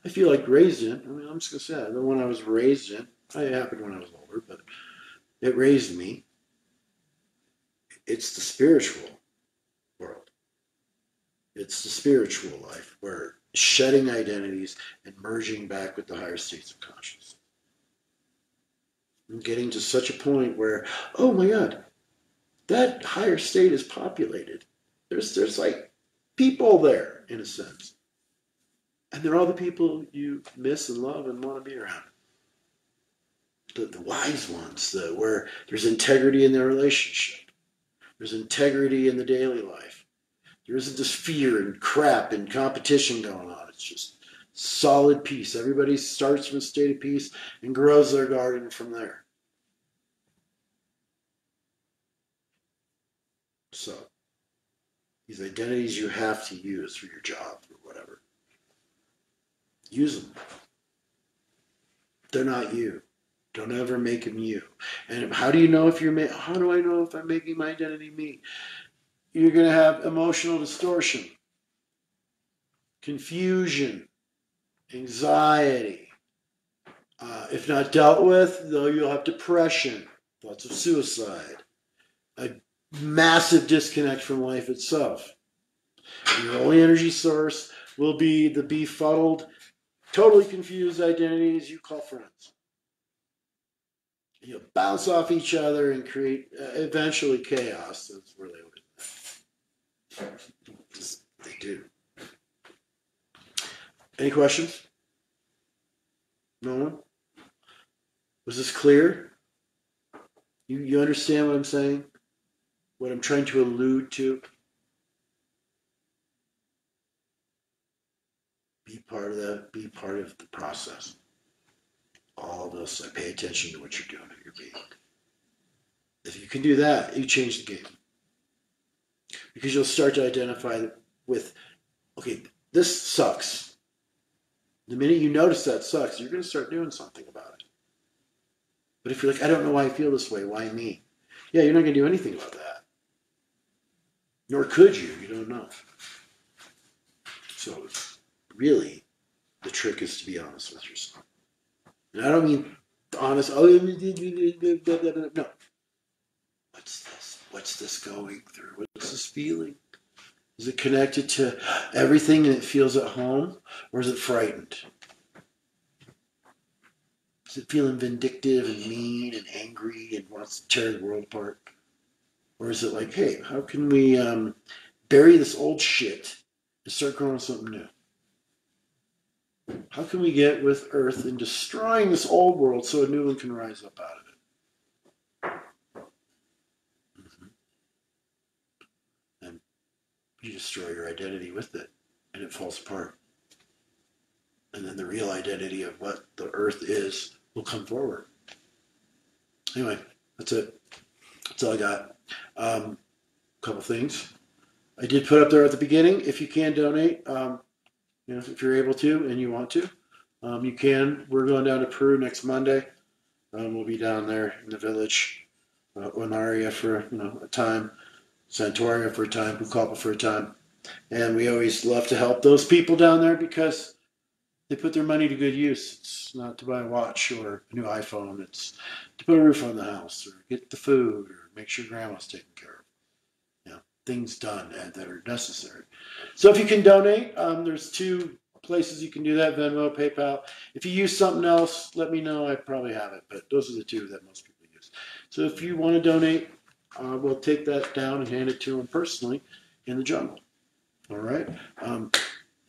I feel like raised in. I mean, I'm just gonna say the one I was raised in. It happened when I was older, but it raised me. It's the spiritual world. It's the spiritual life where shedding identities and merging back with the higher states of consciousness. I'm getting to such a point where, oh my God, that higher state is populated. There's there's like people there in a sense. And they're all the people you miss and love and want to be around. The, the wise ones, the, where there's integrity in their relationship. There's integrity in the daily life. There isn't this fear and crap and competition going on. It's just solid peace. Everybody starts from a state of peace and grows their garden from there. So, these identities you have to use for your job or whatever, use them. They're not you. Don't ever make them you. And how do you know if you're? Ma- how do I know if I'm making my identity me? You're going to have emotional distortion, confusion, anxiety. Uh, if not dealt with, though, you'll have depression, thoughts of suicide, a massive disconnect from life itself. Your only energy source will be the befuddled, totally confused identities you call friends. You'll bounce off each other and create uh, eventually chaos. That's where they look at They do. Any questions? No one? Was this clear? You, you understand what I'm saying? What I'm trying to allude to? Be part of the be part of the process. All of this, I pay attention to what you're doing at your being. If you can do that, you change the game. Because you'll start to identify with, okay, this sucks. The minute you notice that sucks, you're going to start doing something about it. But if you're like, I don't know why I feel this way, why me? Yeah, you're not going to do anything about that. Nor could you, you don't know. So, really, the trick is to be honest with yourself. And I don't mean honest, oh, no. What's this? What's this going through? What's this feeling? Is it connected to everything and it feels at home? Or is it frightened? Is it feeling vindictive and mean and angry and wants to tear the world apart? Or is it like, hey, how can we um, bury this old shit and start growing something new? How can we get with Earth and destroying this old world so a new one can rise up out of it? Mm-hmm. And you destroy your identity with it, and it falls apart. And then the real identity of what the Earth is will come forward. Anyway, that's it. That's all I got. Um, couple things. I did put up there at the beginning. If you can donate, um, you know, if you're able to and you want to, um, you can. We're going down to Peru next Monday. Um, we'll be down there in the village, uh, Onaria for you know a time, Santoria for a time, Pucallpa for a time, and we always love to help those people down there because they put their money to good use. It's not to buy a watch or a new iPhone. It's to put a roof on the house or get the food or make sure grandma's taken care of. You know, things done that are necessary. So if you can donate, um, there's two places you can do that: Venmo, PayPal. If you use something else, let me know. I probably have it, but those are the two that most people use. So if you want to donate, uh, we'll take that down and hand it to them personally in the jungle. All right. Um,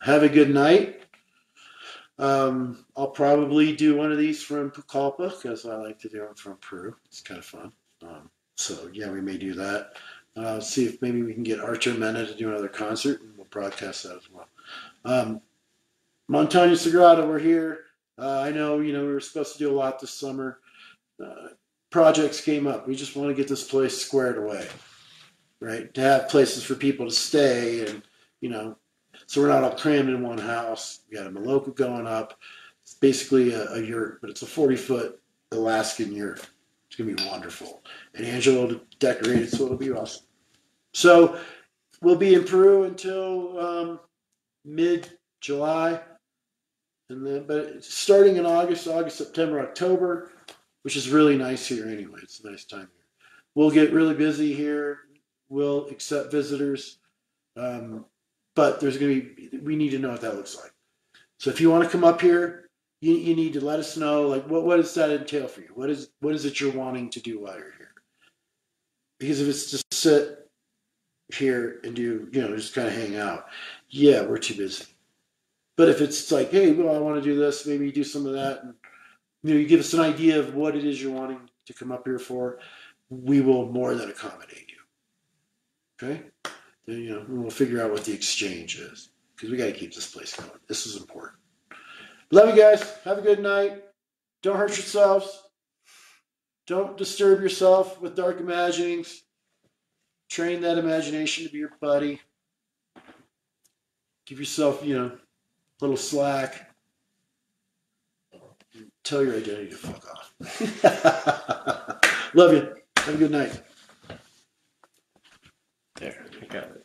have a good night. Um, I'll probably do one of these from Pucallpa because I like to do them from Peru. It's kind of fun. Um, so yeah, we may do that. Uh, see if maybe we can get Archer Mena to do another concert, and we'll broadcast that as well. Um, Montaña Sagrada, we're here. Uh, I know, you know, we were supposed to do a lot this summer. Uh, projects came up. We just want to get this place squared away, right? To have places for people to stay and, you know, so we're not all crammed in one house. We got a Maloka going up. It's basically a, a yurt, but it's a 40 foot Alaskan yurt. To be wonderful. And Angela will decorate it, so it'll be awesome. So we'll be in Peru until um, mid July. And then, but starting in August, August, September, October, which is really nice here anyway. It's a nice time here. We'll get really busy here. We'll accept visitors. Um, but there's going to be, we need to know what that looks like. So if you want to come up here, you, you need to let us know, like, what, what does that entail for you? What is, what is it you're wanting to do while you're here? Because if it's just sit here and do, you know, just kind of hang out, yeah, we're too busy. But if it's like, hey, well, I want to do this, maybe do some of that, and you know, you give us an idea of what it is you're wanting to come up here for, we will more than accommodate you. Okay? Then, you know, we'll figure out what the exchange is because we got to keep this place going. This is important. Love you guys. Have a good night. Don't hurt yourselves. Don't disturb yourself with dark imaginings. Train that imagination to be your buddy. Give yourself, you know, a little slack. Tell your identity to fuck off. [laughs] Love you. Have a good night. There, I got it.